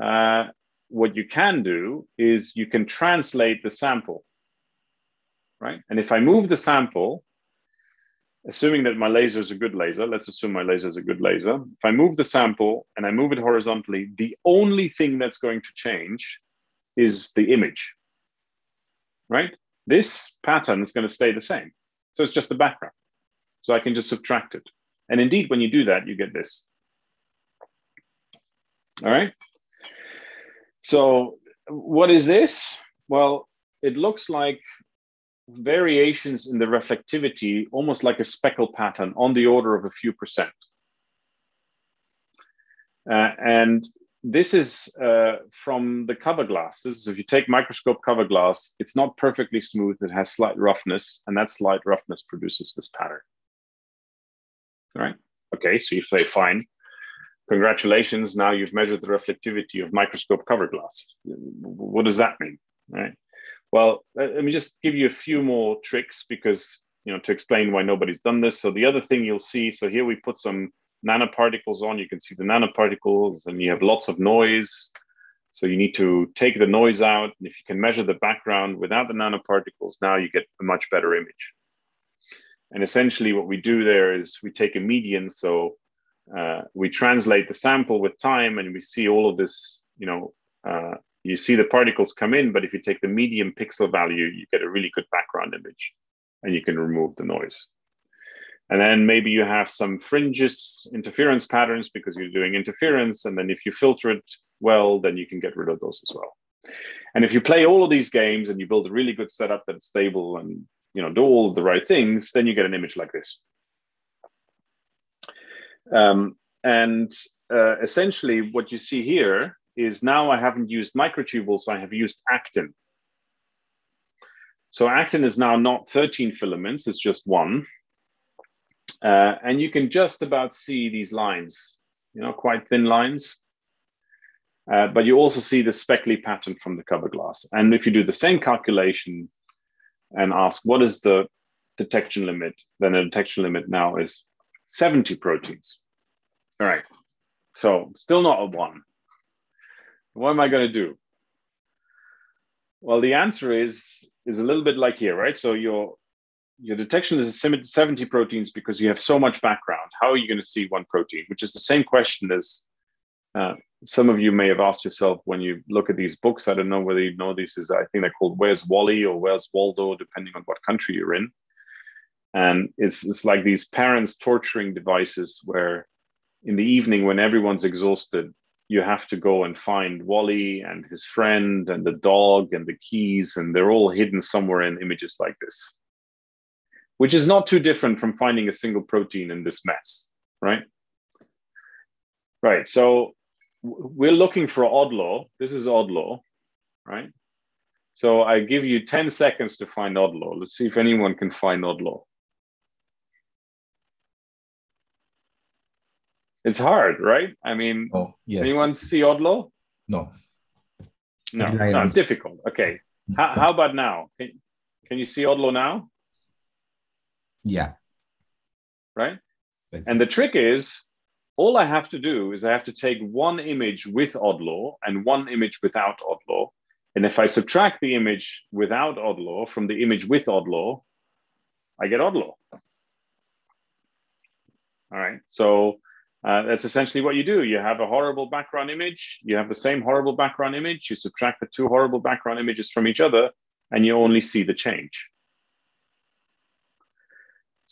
uh, what you can do is you can translate the sample, right? And if I move the sample, assuming that my laser is a good laser, let's assume my laser is a good laser. If I move the sample and I move it horizontally, the only thing that's going to change is the image, right? This pattern is going to stay the same. So it's just the background. So I can just subtract it. And indeed, when you do that, you get this. All right. So what is this? Well, it looks like variations in the reflectivity, almost like a speckle pattern on the order of a few percent. Uh, and this is uh, from the cover glass. This is if you take microscope cover glass, it's not perfectly smooth. It has slight roughness, and that slight roughness produces this pattern. All right. Okay, so you say, fine. Congratulations, now you've measured the reflectivity of microscope cover glass. What does that mean? All right. Well, let me just give you a few more tricks because, you know, to explain why nobody's done this. So the other thing you'll see, so here we put some nanoparticles on, you can see the nanoparticles and you have lots of noise. So you need to take the noise out. And if you can measure the background without the nanoparticles, now you get a much better image. And essentially what we do there is we take a median. So uh, we translate the sample with time and we see all of this, you know, uh, you see the particles come in, but if you take the median pixel value, you get a really good background image and you can remove the noise. And then maybe you have some fringes interference patterns because you're doing interference. And then if you filter it well, then you can get rid of those as well. And if you play all of these games and you build a really good setup that's stable and you know do all the right things, then you get an image like this. Um, and uh, essentially what you see here is now I haven't used microtubules, I have used actin. So actin is now not 13 filaments, it's just one. Uh, and you can just about see these lines, you know, quite thin lines. Uh, but you also see the speckly pattern from the cover glass. And if you do the same calculation and ask what is the detection limit, then the detection limit now is 70 proteins. All right. So still not a one. What am I going to do? Well, the answer is is a little bit like here, right? So your your detection is 70 proteins because you have so much background. How are you going to see one protein? Which is the same question as uh, some of you may have asked yourself when you look at these books. I don't know whether you know these is I think they're called Where's Wally or Where's Waldo, depending on what country you're in. And it's it's like these parents torturing devices where in the evening when everyone's exhausted, you have to go and find Wally and his friend and the dog and the keys, and they're all hidden somewhere in images like this which is not too different from finding a single protein in this mess, right? Right, so we're looking for Odlaw. This is Odlaw, right? So I give you 10 seconds to find Odlaw. Let's see if anyone can find Odlaw. It's hard, right? I mean, oh, yes. anyone see Odlaw? No. No, no difficult. Okay. Mm. How, how about now? Can, can you see Odlaw now? Yeah. Right. and the trick is all I have to do is I have to take one image with Odlaw and one image without odd law. And if I subtract the image without Odlaw from the image with Odlaw, I get Odlaw. All right. So uh, that's essentially what you do. You have a horrible background image. You have the same horrible background image. You subtract the two horrible background images from each other, and you only see the change.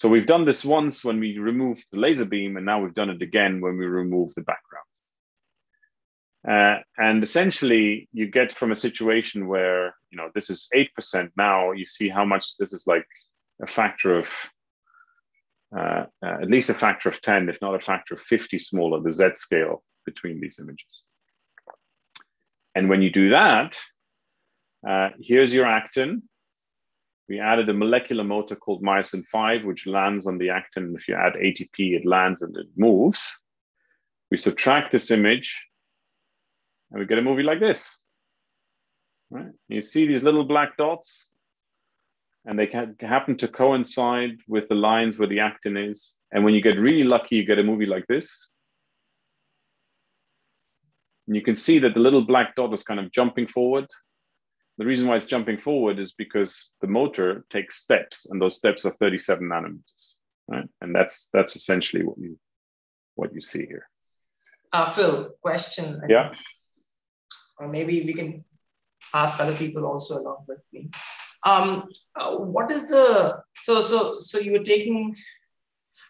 So we've done this once when we removed the laser beam, and now we've done it again when we remove the background. Uh, and essentially, you get from a situation where you know this is eight percent now. You see how much this is like a factor of uh, uh, at least a factor of ten, if not a factor of fifty smaller, the Z scale between these images. And when you do that, uh, here's your actin, We added a molecular motor called myosin 5, which lands on the actin. And if you add ATP, it lands and it moves. We subtract this image and we get a movie like this. Right? You see these little black dots, and they can happen to coincide with the lines where the actin is. And when you get really lucky, you get a movie like this. And you can see that the little black dot is kind of jumping forward the reason why it's jumping forward is because the motor takes steps, and those steps are 37 nanometers, right? And that's that's essentially what you what you see here. Uh, Phil, question. Yeah. Or maybe we can ask other people also along with me. Um, uh, what is the so so so you were taking?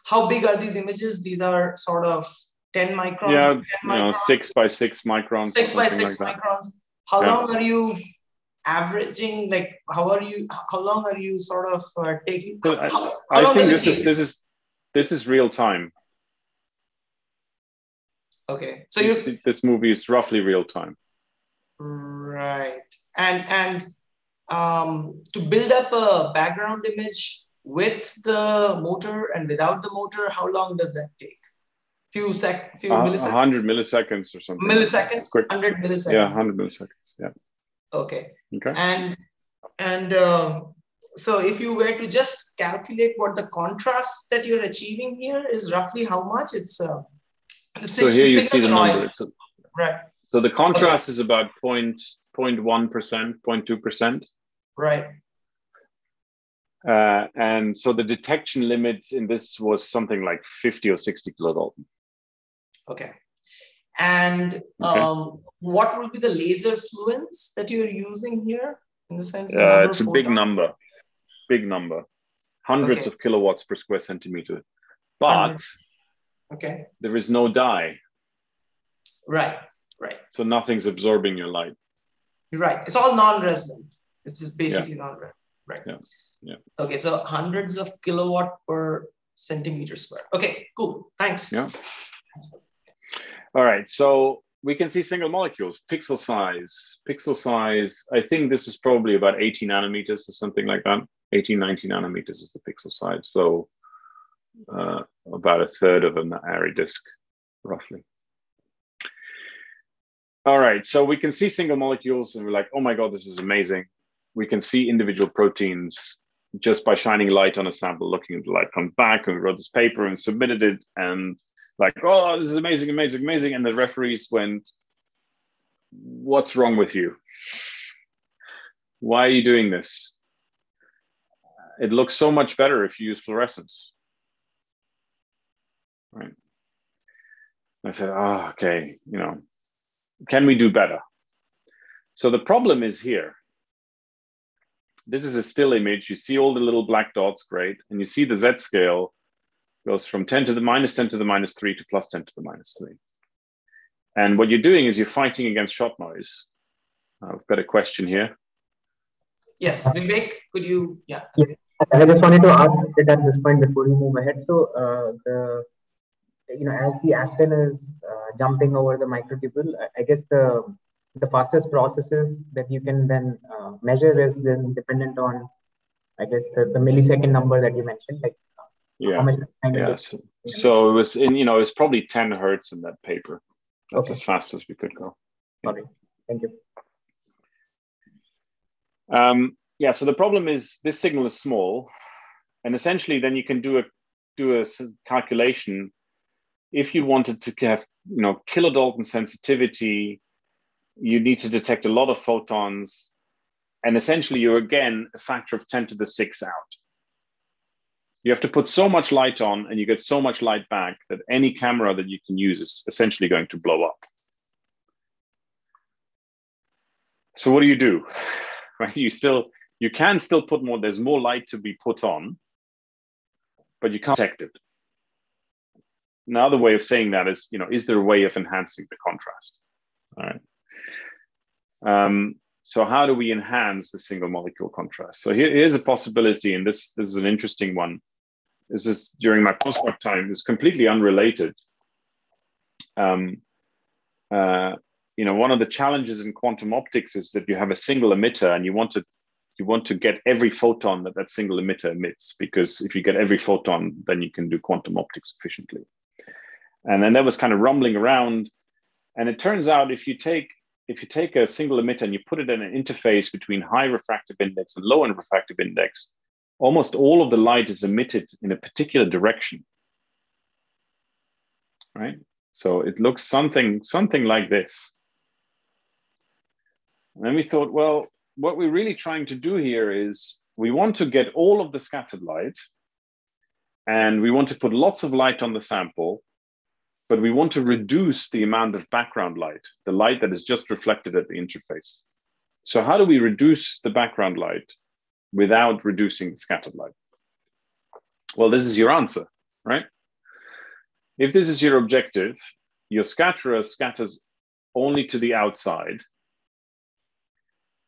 How big are these images? These are sort of 10 microns. Yeah, 10 microns, you know, six by six microns. Six by six like microns. That. How yeah. long are you averaging like how are you how long are you sort of uh, taking? How, how i think this is this is this is real time. Okay so you this movie is roughly real time. Right and and um to build up a background image with the motor and without the motor how long does that take? Few sec few uh, milliseconds? 100 milliseconds or something. Milliseconds? Quick. 100 milliseconds. Yeah 100 milliseconds yeah Okay. Okay. And and uh, so if you were to just calculate what the contrast that you're achieving here is roughly how much it's uh, so here you see the number. It's a, right. So the contrast okay. is about point point one percent point two percent. Right. Uh, and so the detection limit in this was something like 50 or 60 kilodalton. Okay and okay. um, what will be the laser fluence that you're using here in the sense? Uh, it's a big number, big number, hundreds okay. of kilowatts per square centimeter. But okay, there is no dye. Right, right. So nothing's absorbing your light. Right. It's all non-resonant. It's just basically yeah. non-resonant. Right. Yeah. Yeah. Okay. So hundreds of kilowatt per centimeter square. Okay. Cool. Thanks. Yeah. All right, so we can see single molecules, pixel size, pixel size. I think this is probably about 80 nanometers or something like that. 18, 90 nanometers is the pixel size. So uh, about a third of an Airy disk, roughly. All right, so we can see single molecules and we're like, oh my God, this is amazing. We can see individual proteins just by shining light on a sample, looking at the light comes back, and we wrote this paper and submitted it, and like, oh, this is amazing, amazing, amazing. And the referees went, what's wrong with you? Why are you doing this? It looks so much better if you use fluorescence. Right. I said, oh, okay, you know, can we do better? So the problem is here. This is a still image. You see all the little black dots, great. And you see the Z scale goes from 10 to the minus 10 to the minus 3 to plus 10 to the minus 3. And what you're doing is you're fighting against shot noise. I've got a question here. Yes, Vivek, could you? Yeah. yeah. I just wanted to ask it at this point before we move ahead. So, uh, the you know, as the actin is uh, jumping over the microtubule, I guess the the fastest processes that you can then uh, measure is then dependent on, I guess, the, the millisecond number that you mentioned, like yeah. yeah. So, so, it was in, you know, it was probably 10 hertz in that paper. That's okay. as fast as we could go. Yeah. Okay. Thank you. Um, yeah, so the problem is this signal is small, and essentially then you can do a do a calculation. If you wanted to have you know kilodalton sensitivity, you need to detect a lot of photons, and essentially you're again a factor of 10 to the six out you have to put so much light on and you get so much light back that any camera that you can use is essentially going to blow up. So what do you do? [LAUGHS] Right? You still you can still put more, there's more light to be put on, but you can't detect it. Another way of saying that is, you know, is there a way of enhancing the contrast? All right. Um, so how do we enhance the single molecule contrast? So here, here's a possibility, and this, this is an interesting one this is during my postdoc time, is completely unrelated. Um, uh, you know, one of the challenges in quantum optics is that you have a single emitter and you want to you want to get every photon that that single emitter emits, because if you get every photon, then you can do quantum optics efficiently. And then that was kind of rumbling around. And it turns out if you take if you take a single emitter and you put it in an interface between high refractive index and low refractive index, almost all of the light is emitted in a particular direction. Right? So it looks something, something like this. And then we thought, well, what we're really trying to do here is we want to get all of the scattered light and we want to put lots of light on the sample but we want to reduce the amount of background light, the light that is just reflected at the interface. So how do we reduce the background light without reducing the scattered light? Well, this is your answer, right? If this is your objective, your scatterer scatters only to the outside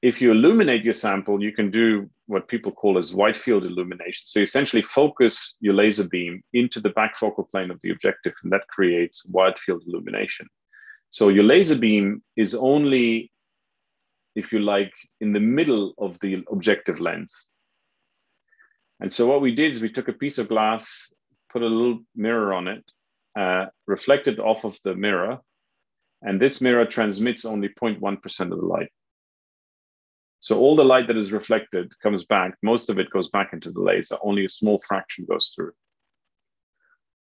if you illuminate your sample, you can do what people call as wide field illumination. So you essentially focus your laser beam into the back focal plane of the objective, and that creates wide field illumination. So your laser beam is only, if you like, in the middle of the objective lens. And so what we did is we took a piece of glass, put a little mirror on it, uh, reflected off of the mirror, and this mirror transmits only 0.1% of the light. So all the light that is reflected comes back. Most of it goes back into the laser. Only a small fraction goes through.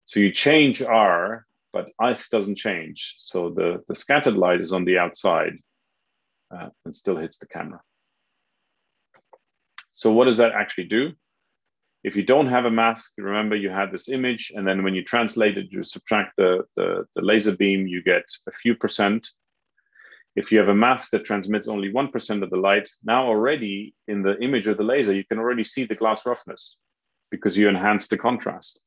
So you change R, but S doesn't change. So the, the scattered light is on the outside uh, and still hits the camera. So what does that actually do? If you don't have a mask, remember you had this image, and then when you translate it, you subtract the, the, the laser beam, you get a few percent if you have a mask that transmits only 1% of the light, now already in the image of the laser, you can already see the glass roughness because you enhance the contrast.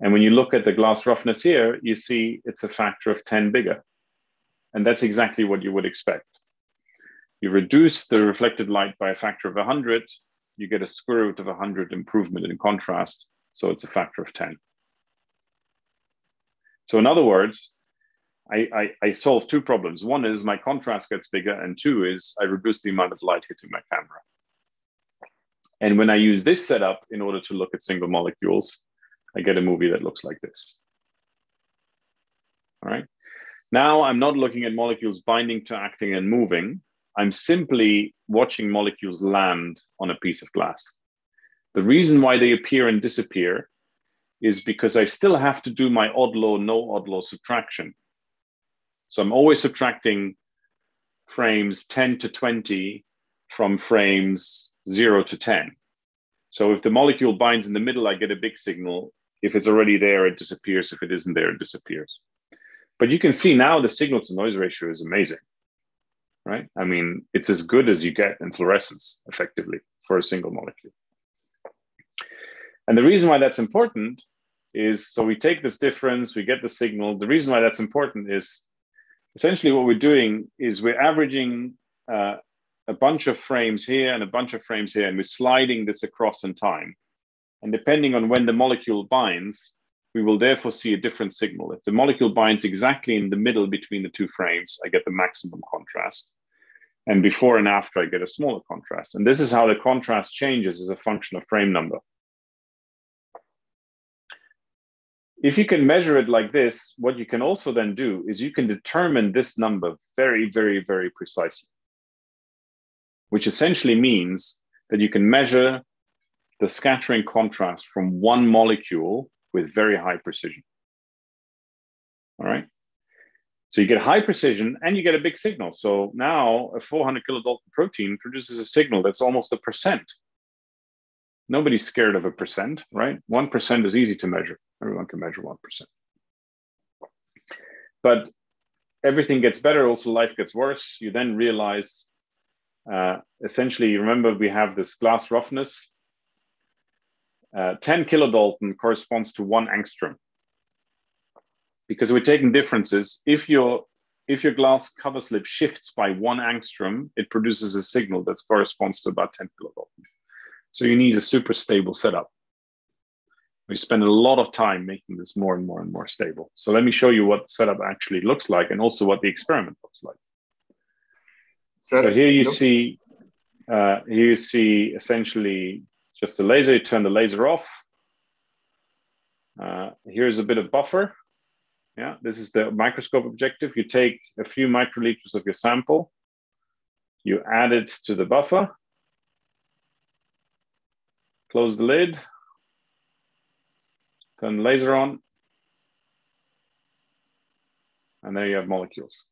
And when you look at the glass roughness here, you see it's a factor of 10 bigger. And that's exactly what you would expect. You reduce the reflected light by a factor of 100, you get a square root of 100 improvement in contrast. So it's a factor of 10. So in other words, I, I, I solve two problems. One is my contrast gets bigger, and two is I reduce the amount of light hitting my camera. And when I use this setup in order to look at single molecules, I get a movie that looks like this. All right. Now I'm not looking at molecules binding to actin and moving. I'm simply watching molecules land on a piece of glass. The reason why they appear and disappear is because I still have to do my Odlaw, no Odlaw subtraction. So I'm always subtracting frames 10 to 20 from frames 0 to 10. So if the molecule binds in the middle, I get a big signal. If it's already there, it disappears. If it isn't there, it disappears. But you can see now the signal to noise ratio is amazing, right? I mean, it's as good as you get in fluorescence effectively for a single molecule. And the reason why that's important is so we take this difference, we get the signal. The reason why that's important is essentially what we're doing is we're averaging uh, a bunch of frames here and a bunch of frames here, and we're sliding this across in time. And depending on when the molecule binds, we will therefore see a different signal. If the molecule binds exactly in the middle between the two frames, I get the maximum contrast. And before and after, I get a smaller contrast. And this is how the contrast changes as a function of frame number. if you can measure it like this, what you can also then do is you can determine this number very, very, very precisely, which essentially means that you can measure the scattering contrast from one molecule with very high precision. All right. So you get high precision and you get a big signal. So now a 400 kilodalton protein produces a signal that's almost a percent. Nobody's scared of a percent, right? 1% is easy to measure. Everyone can measure 1%. But everything gets better, also life gets worse. You then realize, uh, essentially, remember we have this glass roughness. Uh, 10 kilodalton corresponds to one angstrom. Because we're taking differences. If your if your glass cover slip shifts by one angstrom, it produces a signal that corresponds to about 10 kilodalton. So you need a super stable setup. We spend a lot of time making this more and more and more stable. So let me show you what the setup actually looks like and also what the experiment looks like. So, so here you see, uh, here you see essentially just the laser, you turn the laser off. Uh, here's a bit of buffer. Yeah, this is the microscope objective. You take a few microliters of your sample, you add it to the buffer, close the lid, turn the laser on, and there you have molecules.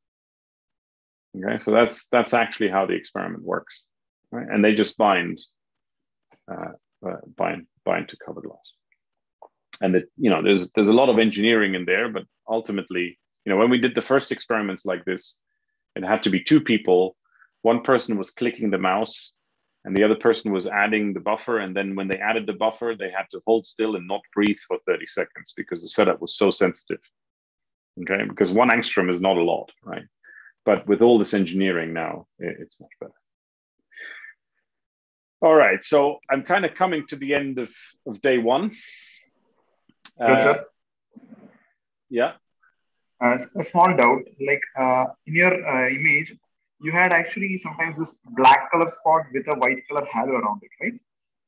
Okay, so that's that's actually how the experiment works, right? And they just bind, uh, uh, bind, bind to cover glass. And that you know, there's there's a lot of engineering in there, but ultimately, you know, when we did the first experiments like this, it had to be two people. One person was clicking the mouse, and the other person was adding the buffer. And then when they added the buffer, they had to hold still and not breathe for 30 seconds because the setup was so sensitive. Okay, because one angstrom is not a lot, right? But with all this engineering now, it's much better. All right, so I'm kind of coming to the end of, of day one. Yes, uh, sir. Yeah. Uh, a small doubt, like uh, in your uh, image, you had actually sometimes this black color spot with a white color halo around it, right?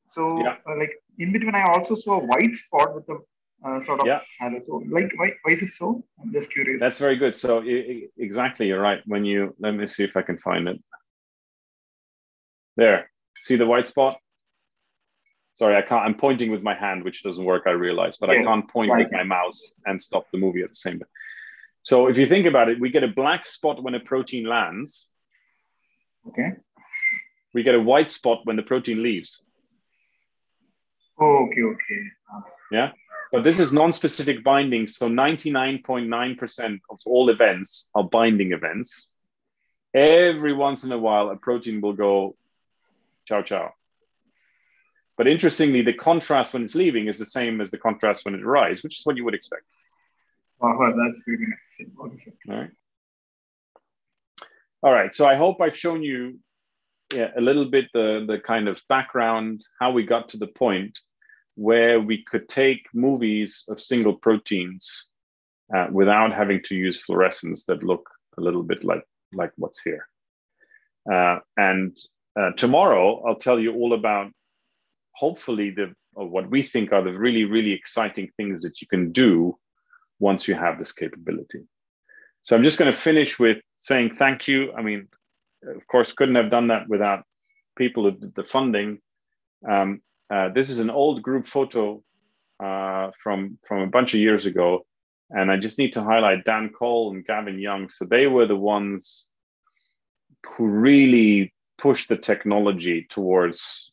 So, yeah. Uh, like in between, I also saw a white spot with a uh, sort of yeah. halo. So, like, why, why is it so? I'm just curious. That's very good. So, exactly, you're right. When you let me see if I can find it. There, see the white spot? Sorry, I can't. I'm pointing with my hand, which doesn't work. I realize, but yeah. I can't point with my mouse and stop the movie at the same time. So, if you think about it, we get a black spot when a protein lands. Okay. We get a white spot when the protein leaves. Oh, okay, okay. Yeah. But this is non-specific binding. So 99.9% of all events are binding events. Every once in a while, a protein will go ciao, ciao. But interestingly, the contrast when it's leaving is the same as the contrast when it arrives, which is what you would expect. Oh, that's really interesting. All right. All right. So I hope I've shown you yeah, a little bit the, the kind of background, how we got to the point where we could take movies of single proteins uh, without having to use fluorescence that look a little bit like, like what's here. Uh, and uh, tomorrow, I'll tell you all about hopefully the what we think are the really, really exciting things that you can do once you have this capability. So I'm just going to finish with saying thank you. I mean, of course, couldn't have done that without people who did the funding. Um, uh, this is an old group photo uh, from from a bunch of years ago, and I just need to highlight Dan Cole and Gavin Young. So they were the ones who really pushed the technology towards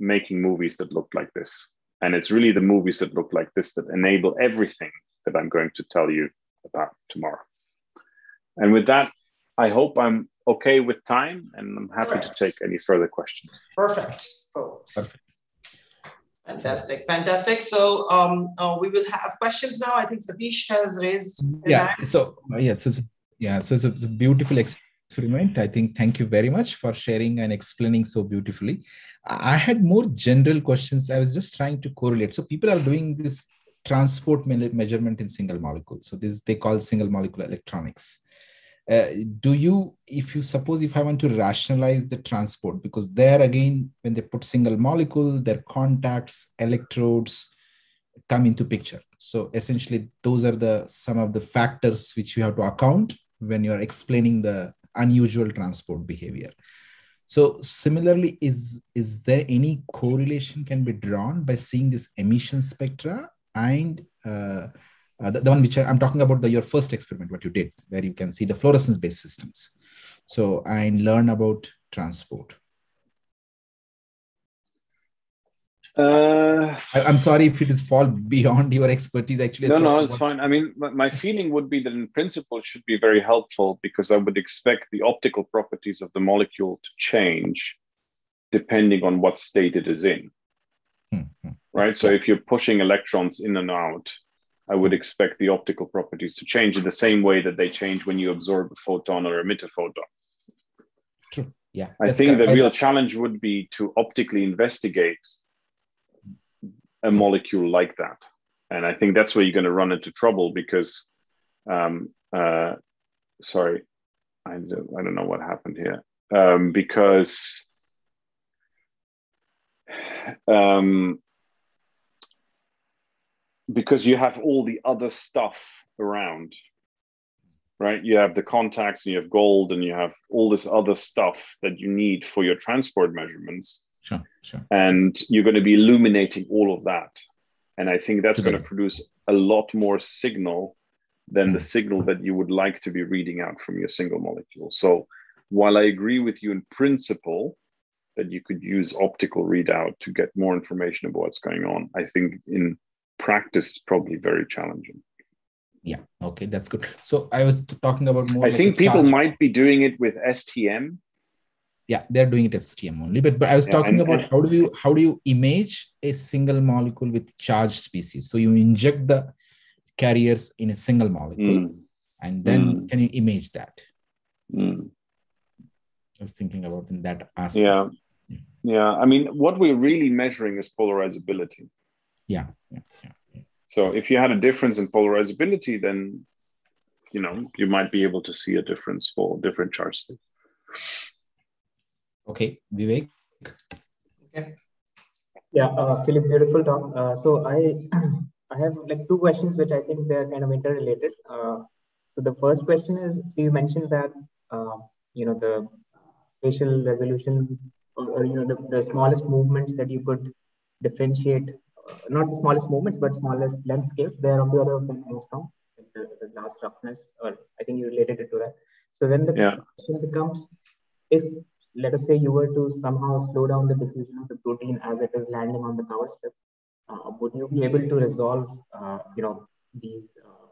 making movies that look like this. And it's really the movies that look like this that enable everything that I'm going to tell you about tomorrow. And with that, I hope I'm okay with time and I'm happy Correct. to take any further questions. Perfect. Oh. Perfect. Fantastic, fantastic. So um, uh, we will have questions now. I think Satish has raised. Yeah. So uh, yes, it's, yeah. So it's a, it's a beautiful experiment. I think. Thank you very much for sharing and explaining so beautifully. I had more general questions. I was just trying to correlate. So people are doing this transport measurement in single molecule. So this they call single molecule electronics. Uh, do you if you suppose if i want to rationalize the transport because there again when they put single molecule their contacts electrodes come into picture so essentially those are the some of the factors which you have to account when you are explaining the unusual transport behavior so similarly is is there any correlation can be drawn by seeing this emission spectra and uh, uh, the, the, one which I, am talking about, the your first experiment, what you did, where you can see the fluorescence-based systems. So and learn about transport. Uh, I, am sorry if it is fall beyond your expertise. Actually, no, no, it's fine. I mean, my feeling would be that in principle it should be very helpful because I would expect the optical properties of the molecule to change depending on what state it is in. Mm-hmm. Right. So if you're pushing electrons in and out, I would expect the optical properties to change in the same way that they change when you absorb a photon or emit a photon. True. Yeah. I think the real challenge would be to optically investigate a molecule like that. And I think that's where you're going to run into trouble because, um, uh, sorry, I don't, I don't know what happened here. Um, because um, because you have all the other stuff around right you have the contacts and you have gold and you have all this other stuff that you need for your transport measurements sure sure. And you're going to be illuminating all of that. And i think that's going to produce a lot more signal than mm. the signal that you would like to be reading out from your single molecule. So while i agree with you in principle that you could use optical readout to get more information about what's going on i think in practice it's probably very challenging. Yeah okay that's good. So i was talking about more i like think people might be doing it with stm yeah they're doing it stm only. But, but i was yeah, talking and, about and, how do you how do you image a single molecule with charged species? So you inject the carriers in a single molecule mm, and then mm, can you image that? Mm. i was thinking about in that aspect. Yeah. Yeah. I mean what we're really measuring is polarizability. Yeah, yeah, yeah. So if you had a difference in polarizability, then you know you might be able to see a difference for different charge states. Okay, Vivek. Okay. Yeah, uh, Philipp, beautiful talk. Uh, so I [CLEARS THROAT] I have like two questions which I think they're kind of interrelated. Uh, so the first question is, so you mentioned that uh, you know the spatial resolution or, or you know the, the smallest movements that you could differentiate not the smallest movements, but smallest length scales. They are of the order of 10 angstrom, the, the glass roughness, or I think you related it to that. So then the yeah. question becomes, if let us say you were to somehow slow down the diffusion of the protein as it is landing on the cover slip, uh, would you be able to resolve, uh, you know, these uh,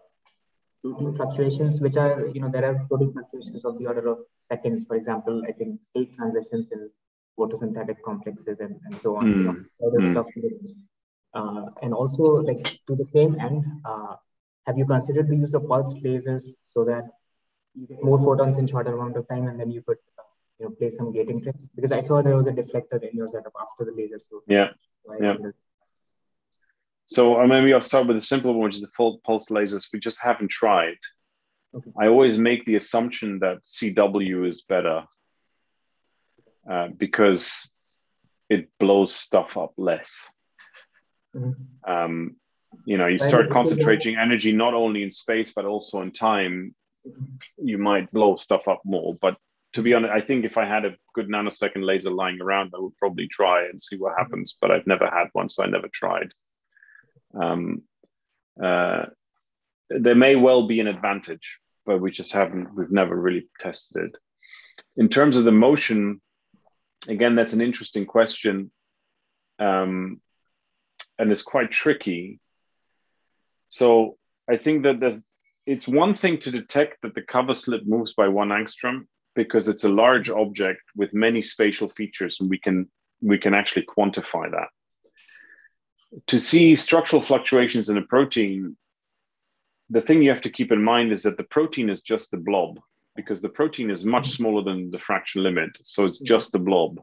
protein fluctuations, which are, you know, there are protein fluctuations of the order of seconds. For example, I think state transitions in photosynthetic complexes and, and so on. Mm. You know, all this mm. stuff uh, and also, like to the same end, uh, have you considered the use of pulsed lasers so that you get more photons in shorter amount of time, and then you could, uh, you know, play some gating tricks? Because I saw there was a deflector in your setup after the laser. So yeah, yeah. So uh, maybe I'll start with the simple one, which is the full pulse lasers. We just haven't tried. Okay. I always make the assumption that CW is better uh, because it blows stuff up less. Mm-hmm. Um, you know, you start concentrating energy not only in space but also in time. You might blow stuff up more. But to be honest, I think if I had a good nanosecond laser lying around, I would probably try and see what happens. But I've never had one, so I never tried. Um, uh, there may well be an advantage, but we just haven't. We've never really tested it. In terms of the motion, again, that's an interesting question. Um, and it's quite tricky. So I think that the, it's one thing to detect that the cover slip moves by one angstrom because it's a large object with many spatial features, and we can we can actually quantify that. To see structural fluctuations in a protein, the thing you have to keep in mind is that the protein is just the blob because the protein is much smaller than the diffraction limit. So it's mm-hmm. just the blob.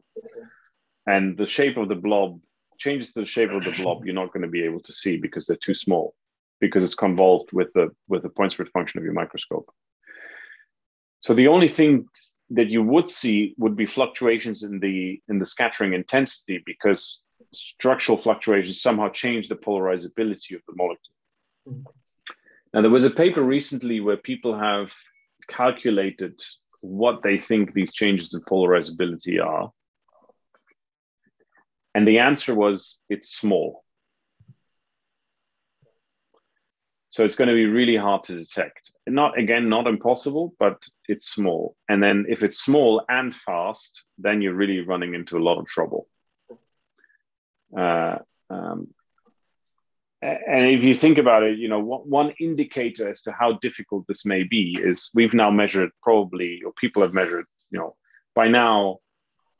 And the shape of the blob changes the shape of the blob, you're not going to be able to see because they're too small, because it's convolved with the with the point spread function of your microscope. So the only thing that you would see would be fluctuations in the in the scattering intensity because structural fluctuations somehow change the polarizability of the molecule. Mm-hmm. Now there was a paper recently where people have calculated what they think these changes in polarizability are and the answer was it's small. So it's going to be really hard to detect. Not again, not impossible, but it's small. And then if it's small and fast, then you're really running into a lot of trouble. Uh, um, and if you think about it, you know, one indicator as to how difficult this may be is we've now measured probably, or people have measured, you know, by now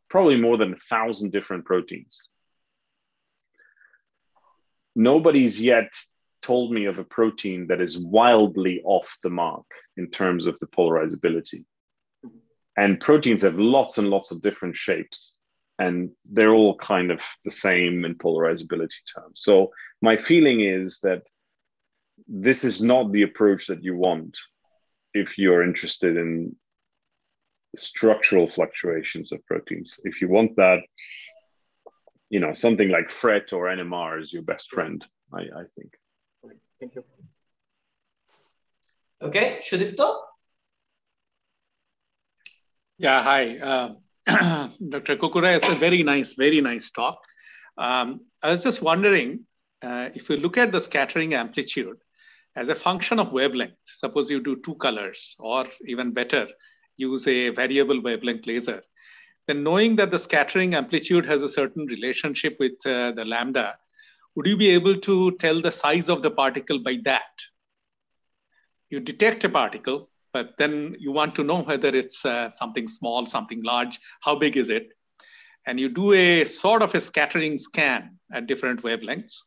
probably more than a thousand different proteins. Nobody's yet told me of a protein that is wildly off the mark in terms of the polarizability. And proteins have lots and lots of different shapes, and they're all kind of the same in polarizability terms. So, my feeling is that this is not the approach that you want if you're interested in structural fluctuations of proteins. If you want that, you know, something like FRET or NMR is your best friend, I, I think. Thank you. Okay, Sudipto? Yeah, hi. [CLEARS THROAT] Uh, Dr. Kukura, it's a very nice, very nice talk. Um, I was just wondering uh, if you look at the scattering amplitude as a function of wavelength, suppose you do two colors, or even better, use a variable wavelength laser, then knowing that the scattering amplitude has a certain relationship with uh, the lambda, would you be able to tell the size of the particle by that? You detect a particle, but then you want to know whether it's uh, something small, something large, how big is it? And you do a sort of a scattering scan at different wavelengths,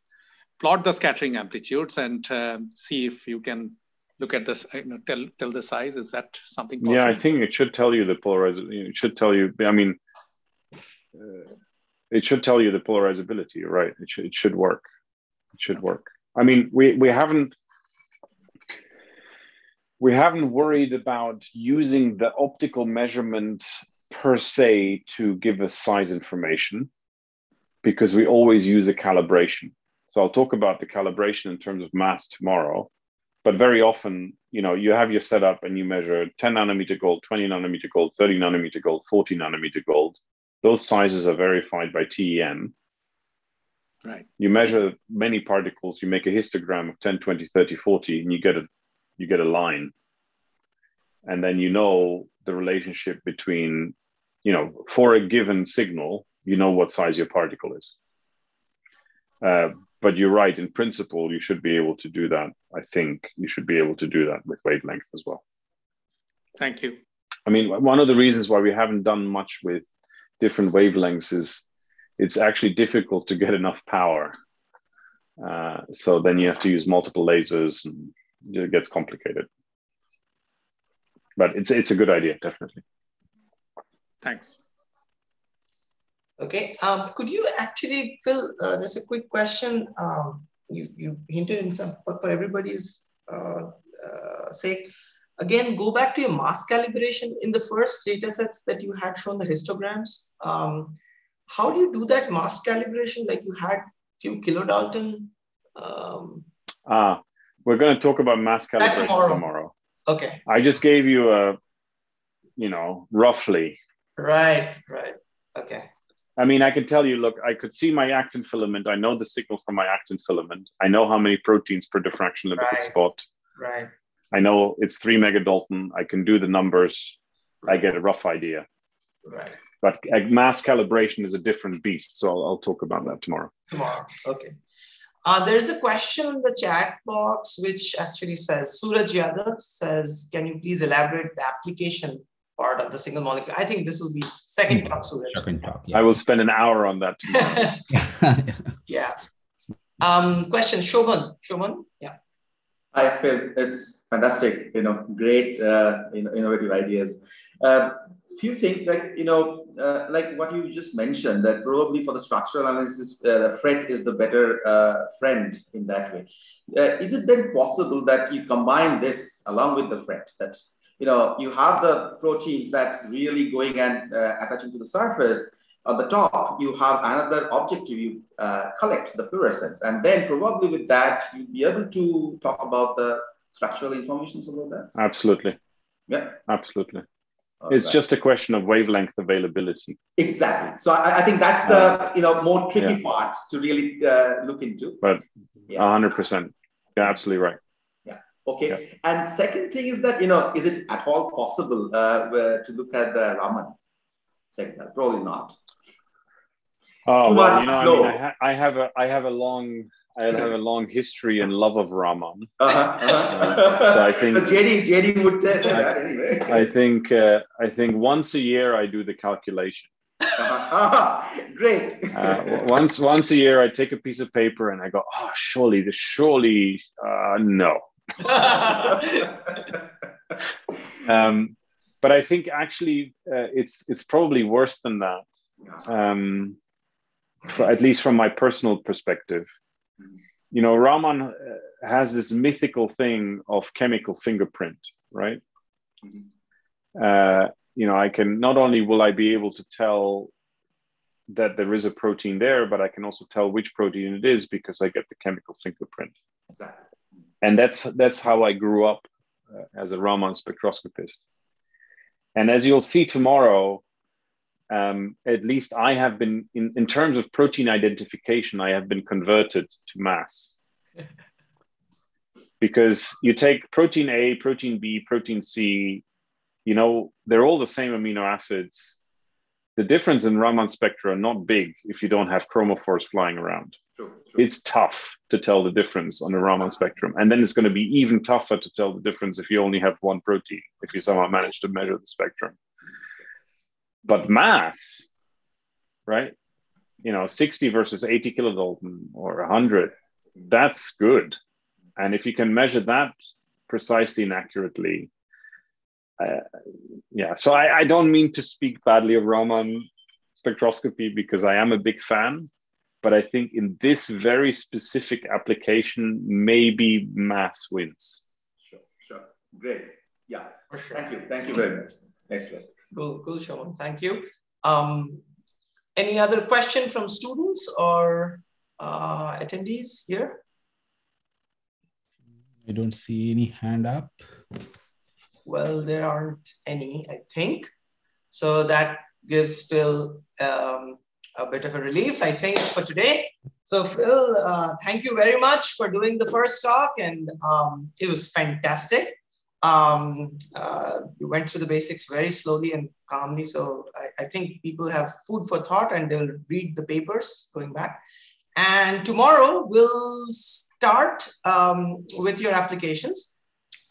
plot the scattering amplitudes and uh, see if you can look at this, you know, tell, tell the size. Is that something possible? Yeah, I think it should tell you the polarization. It should tell you, I mean, uh, it should tell you the polarizability, right? It should, it should work. It should work. I mean, we, we haven't, we haven't worried about using the optical measurement per se to give us size information because we always use a calibration. So I'll talk about the calibration in terms of mass tomorrow. But very often, you know, you have your setup and you measure 10 nanometer gold, 20 nanometer gold, 30 nanometer gold, 40 nanometer gold. Those sizes are verified by TEM. Right. You measure many particles, you make a histogram of 10, 20, 30, 40, and you get a you get a line. And then you know the relationship between, you know, for a given signal, you know what size your particle is. Uh, but you're right. In principle, you should be able to do that. I think you should be able to do that with wavelength as well. Thank you. I mean, one of the reasons why we haven't done much with different wavelengths is it's actually difficult to get enough power. Uh, so then you have to use multiple lasers, and it gets complicated. But it's it's a good idea, definitely. Thanks. Okay, um, could you actually, Phil, uh, just a quick question. Um, you, you hinted in some, but for everybody's uh, uh, sake, again, go back to your mass calibration in the first data sets that you had shown the histograms. Um, how do you do that mass calibration? Like you had few kilodalton. Um, ah, we're going to talk about mass calibration tomorrow. tomorrow. Okay. I just gave you a, you know, roughly. Right, right. Okay. I mean, I can tell you, look, I could see my actin filament. I know the signal from my actin filament. I know how many proteins per diffraction limited right. spot. Right. I know it's three megadalton. I can do the numbers. Right. I get a rough idea. Right. But mass calibration is a different beast. So I'll, I'll talk about that tomorrow. Tomorrow. Okay. Uh, there's a question in the chat box which actually says, Suraj Yadav says, can you please elaborate the application part of the single molecule. I think this will be second talk, Suraj. Second talk, yeah. I will spend an hour on that tomorrow. [LAUGHS] yeah. Um, question, Shovan. Shovan, yeah. I feel it's fantastic, you know, great, uh, innovative ideas. Uh, few things like, you know, uh, like what you just mentioned, that probably for the structural analysis, uh, FRET is the better uh, friend in that way. Uh, is it then possible that you combine this along with the FRET, that you know, you have the proteins that's really going and uh, attaching to the surface. On the top, you have another objective, you uh, collect the fluorescence. And then probably with that, you'll be able to talk about the structural information about that. Absolutely. Yeah. Absolutely. All it's right. just a question of wavelength availability. Exactly. So I, I think that's the uh, you know more tricky yeah. part to really uh, look into. But hundred yeah. percent, yeah, absolutely right. Yeah. Okay. Yeah. And second thing is that, you know, is it at all possible uh, to look at the Raman signal? Probably not. Oh, well, you know, slow. I, mean, I, ha- I, have a, I have a long, I have a long history and love of Raman. Uh-huh, uh-huh. Uh, so I think [LAUGHS] JD, JD would say that anyway. I think, uh, I think once a year I do the calculation. Uh-huh. [LAUGHS] Great. uh, once, once a year I take a piece of paper and I go, oh, surely, this, surely, uh, no. [LAUGHS] um, but I think actually uh, it's it's probably worse than that. Um, for, at least from my personal perspective, you know, Raman uh, has this mythical thing of chemical fingerprint, right? Uh, you know, I can not only will I be able to tell that there is a protein there, but I can also tell which protein it is because I get the chemical fingerprint. Exactly. And that's that's how I grew up uh, as a Raman spectroscopist. And as you'll see tomorrow, um, at least I have been, in, in terms of protein identification, I have been converted to mass. [LAUGHS] because you take protein A, protein B, protein C, you know, they're all the same amino acids. The difference in Raman spectra are not big if you don't have chromophores flying around. True, true. It's tough to tell the difference on the Raman spectrum. And then it's going to be even tougher to tell the difference if you only have one protein, if you somehow manage to measure the spectrum. But mass, right? You know, 60 versus 80 kilodalton or 100, that's good. And if you can measure that precisely and accurately, uh, yeah. So I, I don't mean to speak badly of Raman spectroscopy because I am a big fan, but I think in this very specific application, maybe mass wins. Sure, sure. Great. Yeah. Sure. Thank you. Thank you very much. Excellent. Cool, cool, Shaman. Thank you. Um, any other question from students or uh, attendees here? I don't see any hand up. Well, there aren't any, I think. So that gives Phil um, a bit of a relief, I think, for today. So Phil, uh, thank you very much for doing the first talk and um, it was fantastic. Um, uh, you went through the basics very slowly and calmly. So I, I think people have food for thought and they'll read the papers going back. And tomorrow we'll start um, with your applications.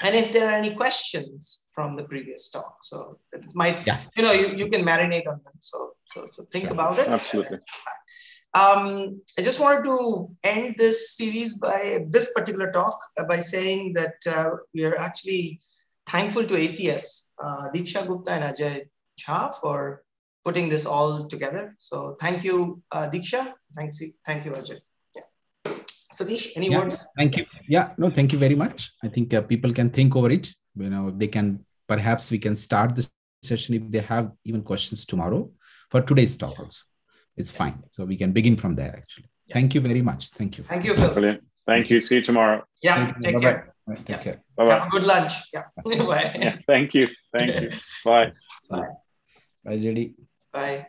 And if there are any questions from the previous talk, so it might, yeah. you know, you, you can marinate on them. So, so, so think sure. about it. Absolutely. Um, I just wanted to end this series by this particular talk by saying that uh, we are actually thankful to ACS, uh, Diksha Gupta and Ajay Jha for putting this all together. So thank you, uh, Diksha. Thanks, thank you, Ajay. Yeah. Satish, any yeah, words? Thank you. Yeah, no, thank you very much. I think uh, people can think over it. You know, they can perhaps we can start this session if they have even questions tomorrow for today's talk also. It's fine. So we can begin from there actually. Yeah. Thank you very much. Thank you. Thank you, Phil. Brilliant. Thank you. See you tomorrow. Yeah, you. take Bye-bye. care. Take yeah. care. Bye-bye. Have a good lunch. Yeah. [LAUGHS] Bye. Yeah, thank you. Thank you. Bye. Bye. Bye, JD. Bye.